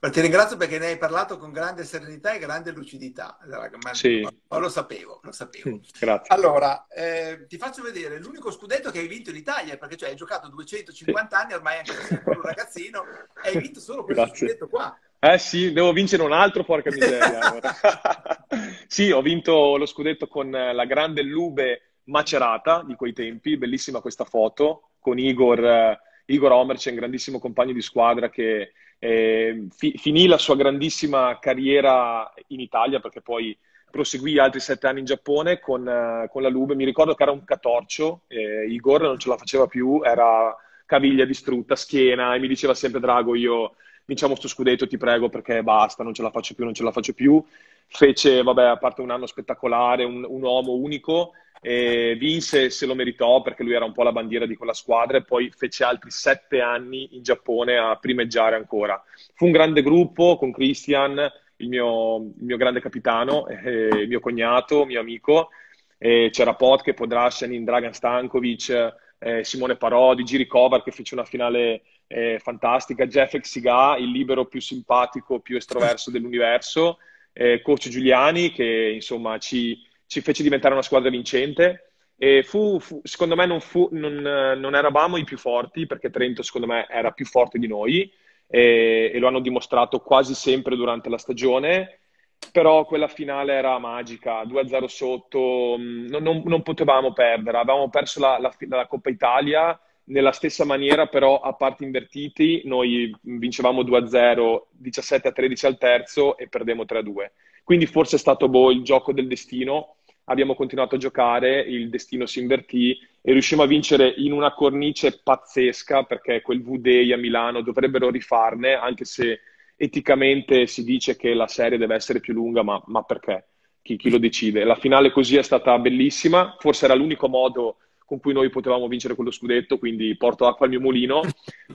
Ma ti ringrazio perché ne hai parlato con grande serenità e grande lucidità. Ma, sì. ma lo sapevo, lo sapevo. Grazie. Allora, eh, ti faccio vedere l'unico scudetto che hai vinto in Italia, perché cioè, hai giocato 250 sì. anni, ormai anche se sei un ragazzino, e hai vinto solo questo Grazie. scudetto qua. Eh sì, devo vincere un altro, porca miseria. sì, ho vinto lo scudetto con la grande Lube Macerata di quei tempi, bellissima questa foto con Igor, eh, Igor Omercen, grandissimo compagno di squadra che eh, fi- finì la sua grandissima carriera in Italia perché poi proseguì altri sette anni in Giappone con, uh, con la Lube. Mi ricordo che era un catorcio, eh, Igor non ce la faceva più, era caviglia distrutta, schiena, e mi diceva sempre Drago, io vinciamo sto scudetto, ti prego, perché basta, non ce la faccio più, non ce la faccio più. Fece, vabbè, a parte un anno spettacolare, un, un uomo unico, e vinse, se lo meritò, perché lui era un po' la bandiera di quella squadra, e poi fece altri sette anni in Giappone a primeggiare ancora. Fu un grande gruppo con Christian, il mio, il mio grande capitano, eh, mio cognato, mio amico, eh, c'era Potke, Podrashanin, Dragan Stankovic, eh, Simone Parodi, Giri Kovar che fece una finale eh, fantastica, Jeff Exiga, il libero più simpatico, più estroverso dell'universo, eh, coach Giuliani che insomma ci, ci, fece diventare una squadra vincente. E fu, fu, secondo me non, fu, non, non, eravamo i più forti perché Trento secondo me era più forte di noi e, e lo hanno dimostrato quasi sempre durante la stagione però quella finale era magica, 2-0 sotto, mm, non, non, non potevamo perdere, avevamo perso la, la, la, Coppa Italia nella stessa maniera, però a parti invertiti, noi vincevamo 2-0, 17-13 al terzo e perdemmo 3-2. Quindi forse è stato boh, il gioco del destino, abbiamo continuato a giocare, il destino si invertì e riuscimmo a vincere in una cornice pazzesca perché quel V-Day a Milano dovrebbero rifarne, anche se eticamente si dice che la serie deve essere più lunga, ma, ma perché? Chi, chi, lo decide? La finale così è stata bellissima, forse era l'unico modo con cui noi potevamo vincere quello scudetto, quindi porto acqua al mio mulino.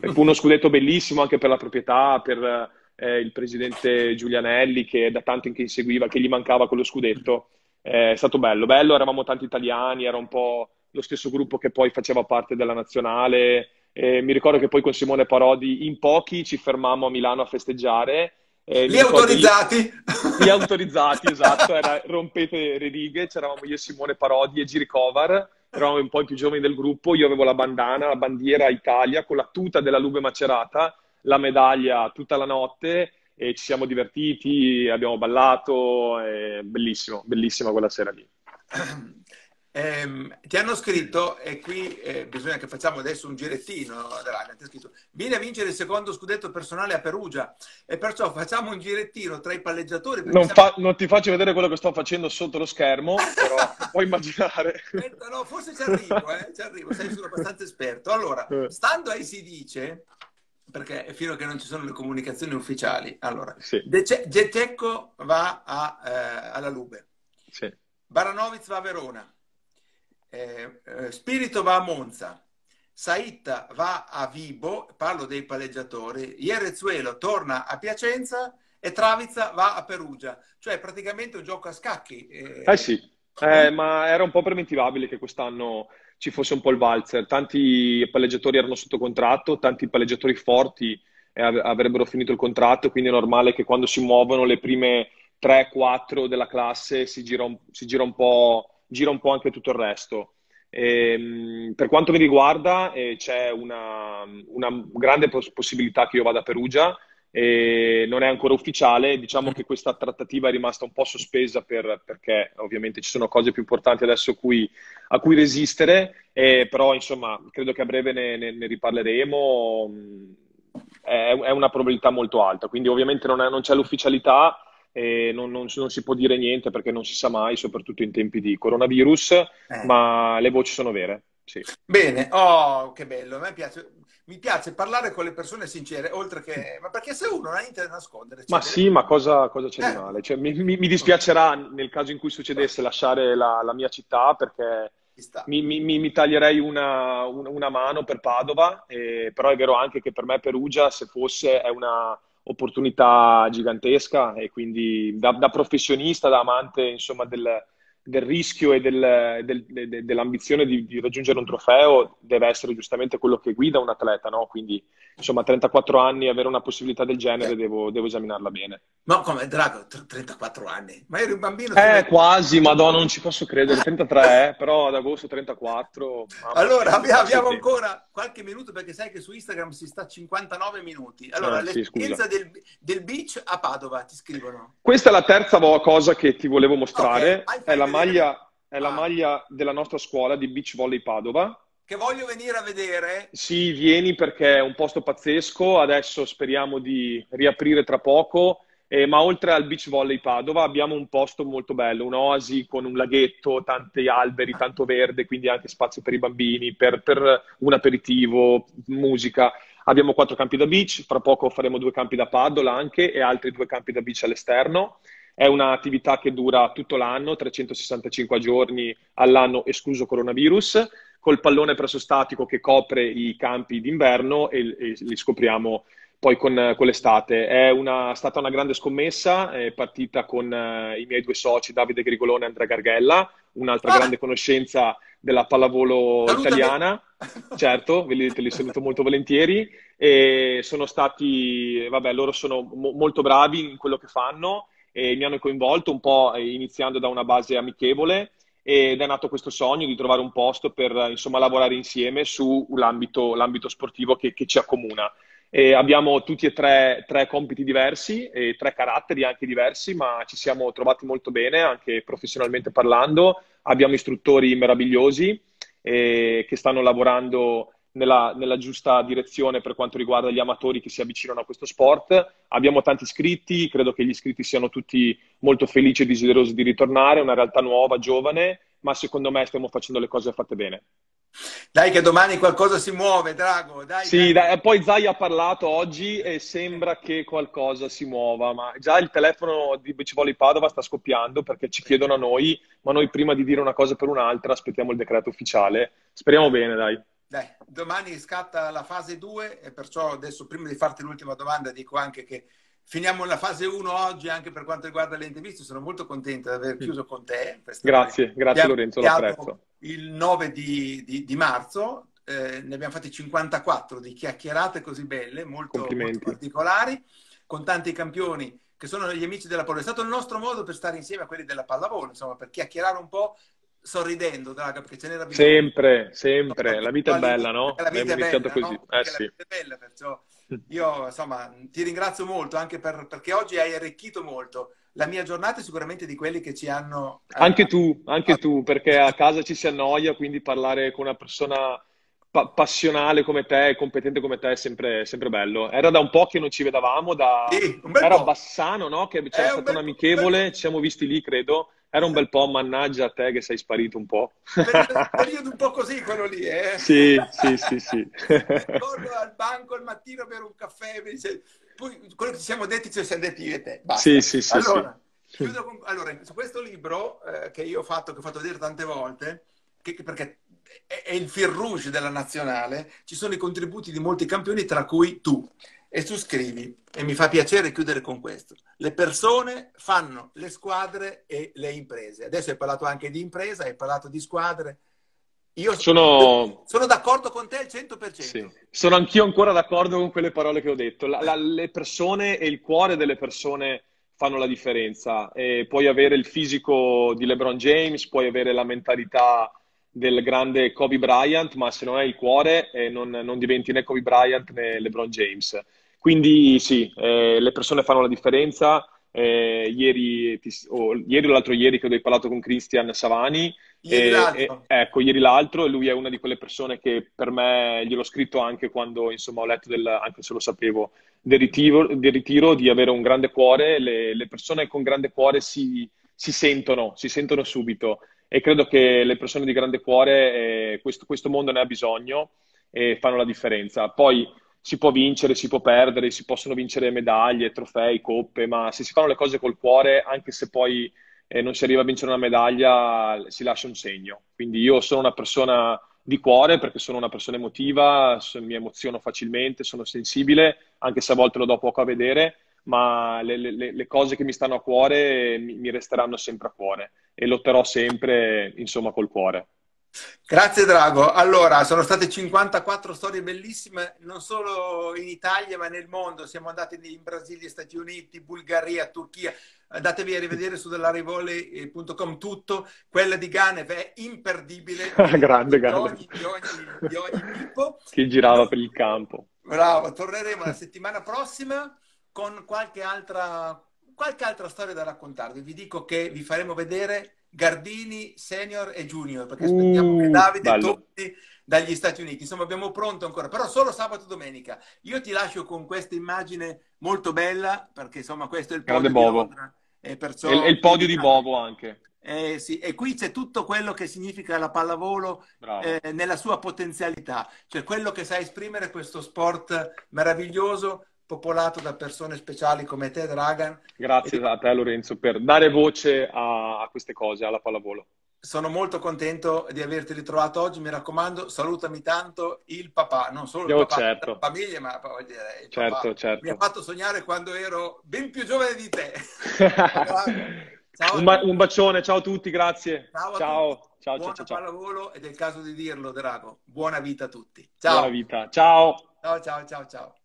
Fu uno scudetto bellissimo anche per la proprietà, per eh, il presidente Giulianelli che da tanto che inseguiva, che gli mancava quello scudetto. Eh, è stato bello, bello, eravamo tanti italiani, era un po' lo stesso gruppo che poi faceva parte della nazionale, eh, mi ricordo che poi con Simone Parodi in pochi ci fermammo a Milano a festeggiare. Eh, Lì autorizzati? Lì, lì autorizzati, esatto, era rompete le righe, c'eravamo io, Simone Parodi e Giri Kovar, eravamo un po' i più giovani del gruppo, io avevo la bandana, la bandiera Italia con la tuta della Lube Macerata, la medaglia tutta la notte e ci siamo divertiti, abbiamo ballato, bellissimo, bellissima quella sera lì. Eh, ti hanno scritto, e qui eh, bisogna che facciamo adesso un girettino, Dragan, ti ha scritto, vieni a vincere il secondo scudetto personale a Perugia e perciò facciamo un girettino tra i palleggiatori. Non, siamo... fa, non, ti faccio vedere quello che sto facendo sotto lo schermo, però puoi immaginare. Aspetta, no, forse ci arrivo, eh, ci arrivo, sei sono abbastanza esperto. Allora, eh. stando ai si dice, perché fino a che non ci sono le comunicazioni ufficiali, allora, sì. Getecco va a, eh, alla Lube, sì. Baranovic va a Verona, eh, eh, Spirito va a Monza, Saitta va a Vibo, parlo dei palleggiatori, Ierrezuelo torna a Piacenza e Travizza va a Perugia, cioè praticamente un gioco a scacchi. Eh, eh sì, eh, ma era un po' preventivabile che quest'anno ci fosse un po' il valzer, tanti palleggiatori erano sotto contratto, tanti palleggiatori forti avrebbero finito il contratto, quindi è normale che quando si muovono le prime 3-4 della classe si gira un, si gira un po' gira un po' anche tutto il resto. E, ehm, per quanto mi riguarda, eh, c'è una, una grande poss- possibilità che io vada a Perugia. E non è ancora ufficiale, diciamo che questa trattativa è rimasta un po' sospesa per, perché ovviamente ci sono cose più importanti adesso a cui, a cui resistere, eh, però insomma credo che a breve ne, ne, ne riparleremo, è, è, una probabilità molto alta, quindi ovviamente non, è, non c'è l'ufficialità, e non, non, non, si può dire niente perché non si sa mai, soprattutto in tempi di coronavirus, eh. ma le voci sono vere. Sì. Bene, oh, che bello, a me piace, mi piace parlare con le persone sincere, oltre che... Ma perché se uno non ha niente da nascondere... Ma sì, ma cosa, cosa c'è eh. di male? Cioè, mi, mi, mi, dispiacerà nel caso in cui succedesse lasciare la, la mia città perché mi, mi, taglierei una, una, una, mano per Padova, eh, però è vero anche che per me Perugia, se fosse, è una opportunità gigantesca e quindi da, da professionista, da amante insomma, del, del rischio e del, del, de, dell'ambizione di, di, raggiungere un trofeo deve essere giustamente quello che guida un atleta, no? Quindi, insomma, 34 anni, avere una possibilità del genere, eh. devo, devo, esaminarla bene. No, come Drago, 34 anni? Ma eri un bambino? Eh, quasi, madonna, non ci posso credere. 33, eh, però ad agosto 34. Allora, abbiamo, abbiamo ancora qualche minuto perché sai che su Instagram si sta 59 minuti. Allora, eh, l'esperienza sì, del, del, beach a Padova, ti scrivono. Questa è la terza cosa che ti volevo mostrare. Okay, è la maglia, è la ah. maglia della nostra scuola di Beach Volley Padova. Che voglio venire a vedere. Sì, vieni perché è un posto pazzesco. Adesso speriamo di riaprire tra poco Eh, ma oltre al beach volley Padova abbiamo un posto molto bello, un'oasi con un laghetto, tanti alberi, tanto verde, quindi anche spazio per i bambini, per, per un aperitivo, musica. Abbiamo quattro campi da beach, fra poco faremo due campi da paddle anche e altri due campi da beach all'esterno. È un'attività che dura tutto l'anno, 365 giorni all'anno, escluso coronavirus, col pallone presso statico che copre i campi d'inverno e, e li scopriamo poi con, con l'estate. È una, stata una grande scommessa, è partita con uh, i miei due soci Davide Grigolone e Andrea Garghella, un'altra ah. grande conoscenza della pallavolo Salutami. italiana. Certo, ve li, te li saluto molto volentieri. E sono stati, vabbè, loro sono mo- molto bravi in quello che fanno e mi hanno coinvolto un po' iniziando da una base amichevole ed è nato questo sogno di trovare un posto per insomma lavorare insieme sull'ambito l'ambito sportivo che, che ci accomuna. E abbiamo tutti e tre, tre compiti diversi e tre caratteri anche diversi, ma ci siamo trovati molto bene anche professionalmente parlando. Abbiamo istruttori meravigliosi eh, che stanno lavorando nella, nella, giusta direzione per quanto riguarda gli amatori che si avvicinano a questo sport. Abbiamo tanti iscritti, credo che gli iscritti siano tutti molto felici e desiderosi di ritornare, è una realtà nuova, giovane, ma secondo me stiamo facendo le cose fatte bene. Dai che domani qualcosa si muove, Drago. Dai, sì, dai. poi Zai ha parlato oggi e sembra che qualcosa si muova, ma già il telefono di Beach Volley Padova sta scoppiando perché ci chiedono a noi, ma noi prima di dire una cosa per un'altra aspettiamo il decreto ufficiale. Speriamo bene, dai. Dai, domani scatta la fase 2 e perciò adesso prima di farti l'ultima domanda dico anche che Finiamo la fase 1 oggi anche per quanto riguarda le interviste. Sono molto contento di aver chiuso con te. Grazie, grazie Lorenzo, l'apprezzo. Il 9 di, di, di marzo eh, ne abbiamo fatti 54 di chiacchierate così belle, molto, molto, particolari, con tanti campioni che sono gli amici della pallavolo. È stato il nostro modo per stare insieme a quelli della pallavolo, insomma, per chiacchierare un po' sorridendo, Draga, perché ce n'era bisogno. Sempre, sempre. La vita è bella, no? La vita è bella, così. No? Eh, sì. La vita è bella, perciò io insomma ti ringrazio molto anche per, perché oggi hai arricchito molto. La mia giornata è sicuramente di quelli che ci hanno... Anche tu, anche tu, perché a casa ci si annoia, quindi parlare con una persona pa- passionale come te, competente come te è sempre, sempre, bello. Era da un po' che non ci vedavamo, da... Sì, era a Bassano, no? Che c'era stato un amichevole, ci siamo visti lì, credo. Era un bel po', mannaggia a te che sei sparito un po'. Periodo un po' così quello lì, eh? Sì, sì, sì, sì. Corro al banco al mattino per un caffè, dice... poi quello che ci siamo detti lo siamo detti io e te. Basta. Sì, sì, sì. Allora, sì. Con... allora su questo libro eh, che io ho fatto, che ho fatto vedere tante volte, che, perché è il fil rouge della nazionale, ci sono i contributi di molti campioni, tra cui tu. E tu scrivi, e mi fa piacere chiudere con questo, le persone fanno le squadre e le imprese. Adesso hai parlato anche di impresa, hai parlato di squadre. Io sono, sono d'accordo con te al 100%. Sì. Sono anch'io ancora d'accordo con quelle parole che ho detto. La, la, le persone e il cuore delle persone fanno la differenza. E puoi avere il fisico di LeBron James, puoi avere la mentalità del grande Kobe Bryant, ma se non hai il cuore eh, non, non, diventi né Kobe Bryant né LeBron James. Quindi sì, eh, le persone fanno la differenza. Eh, ieri, oh, ieri o l'altro ieri credo hai parlato con Christian Savani. Ieri l'altro. ecco, ieri l'altro e lui è una di quelle persone che per me, gliel'ho scritto anche quando insomma, ho letto, del, anche se lo sapevo, del ritiro, del ritiro di avere un grande cuore. Le, le persone con grande cuore si, si sentono, si sentono subito e credo che le persone di grande cuore, eh, questo, questo, mondo ne ha bisogno e fanno la differenza. Poi si può vincere, si può perdere, si possono vincere medaglie, trofei, coppe, ma se si fanno le cose col cuore, anche se poi eh, non si arriva a vincere una medaglia, si lascia un segno. Quindi io sono una persona di cuore perché sono una persona emotiva, mi emoziono facilmente, sono sensibile, anche se a volte lo do poco a vedere, ma le, le, le cose che mi stanno a cuore mi, mi resteranno sempre a cuore e lotterò sempre, insomma, col cuore. Grazie Drago. Allora, sono state 54 storie bellissime, non solo in Italia ma nel mondo. Siamo andati in Brasile, Stati Uniti, Bulgaria, Turchia. Andatevi a rivedere su dellarivole.com tutto. Quella di Ganev è imperdibile. Grande Ganev. Di ogni, di ogni, di ogni tipo. Che girava per il campo. Bravo, torneremo la settimana prossima con qualche altra, qualche altra storia da raccontarvi. Vi dico che vi faremo vedere Gardini senior e junior, perché aspettiamo uh, che Davide bello. torni dagli Stati Uniti. Insomma, abbiamo pronto ancora, però solo sabato e domenica. Io ti lascio con questa immagine molto bella, perché insomma questo è il podio Grande di Londra. E, perciò... e il podio di Bobo anche. Eh, sì, e qui c'è tutto quello che significa la pallavolo eh, nella sua potenzialità, cioè quello che sa esprimere questo sport meraviglioso, popolato da persone speciali come te, Dragan. Grazie e... a te, Lorenzo, per dare voce a, a queste cose, alla pallavolo. Sono molto contento di averti ritrovato oggi. Mi raccomando, salutami tanto il papà, non solo Io, il papà certo. della famiglia, ma voglio dire, il certo, papà certo. mi ha fatto sognare quando ero ben più giovane di te. Ciao un, ba- un, bacione, ciao a tutti, grazie. Ciao, ciao. Tutti. ciao, Buona ciao, ciao. pallavolo ed è il caso di dirlo, Drago. Buona vita a tutti. Ciao. Buona vita. Ciao. Ciao, ciao, ciao, ciao.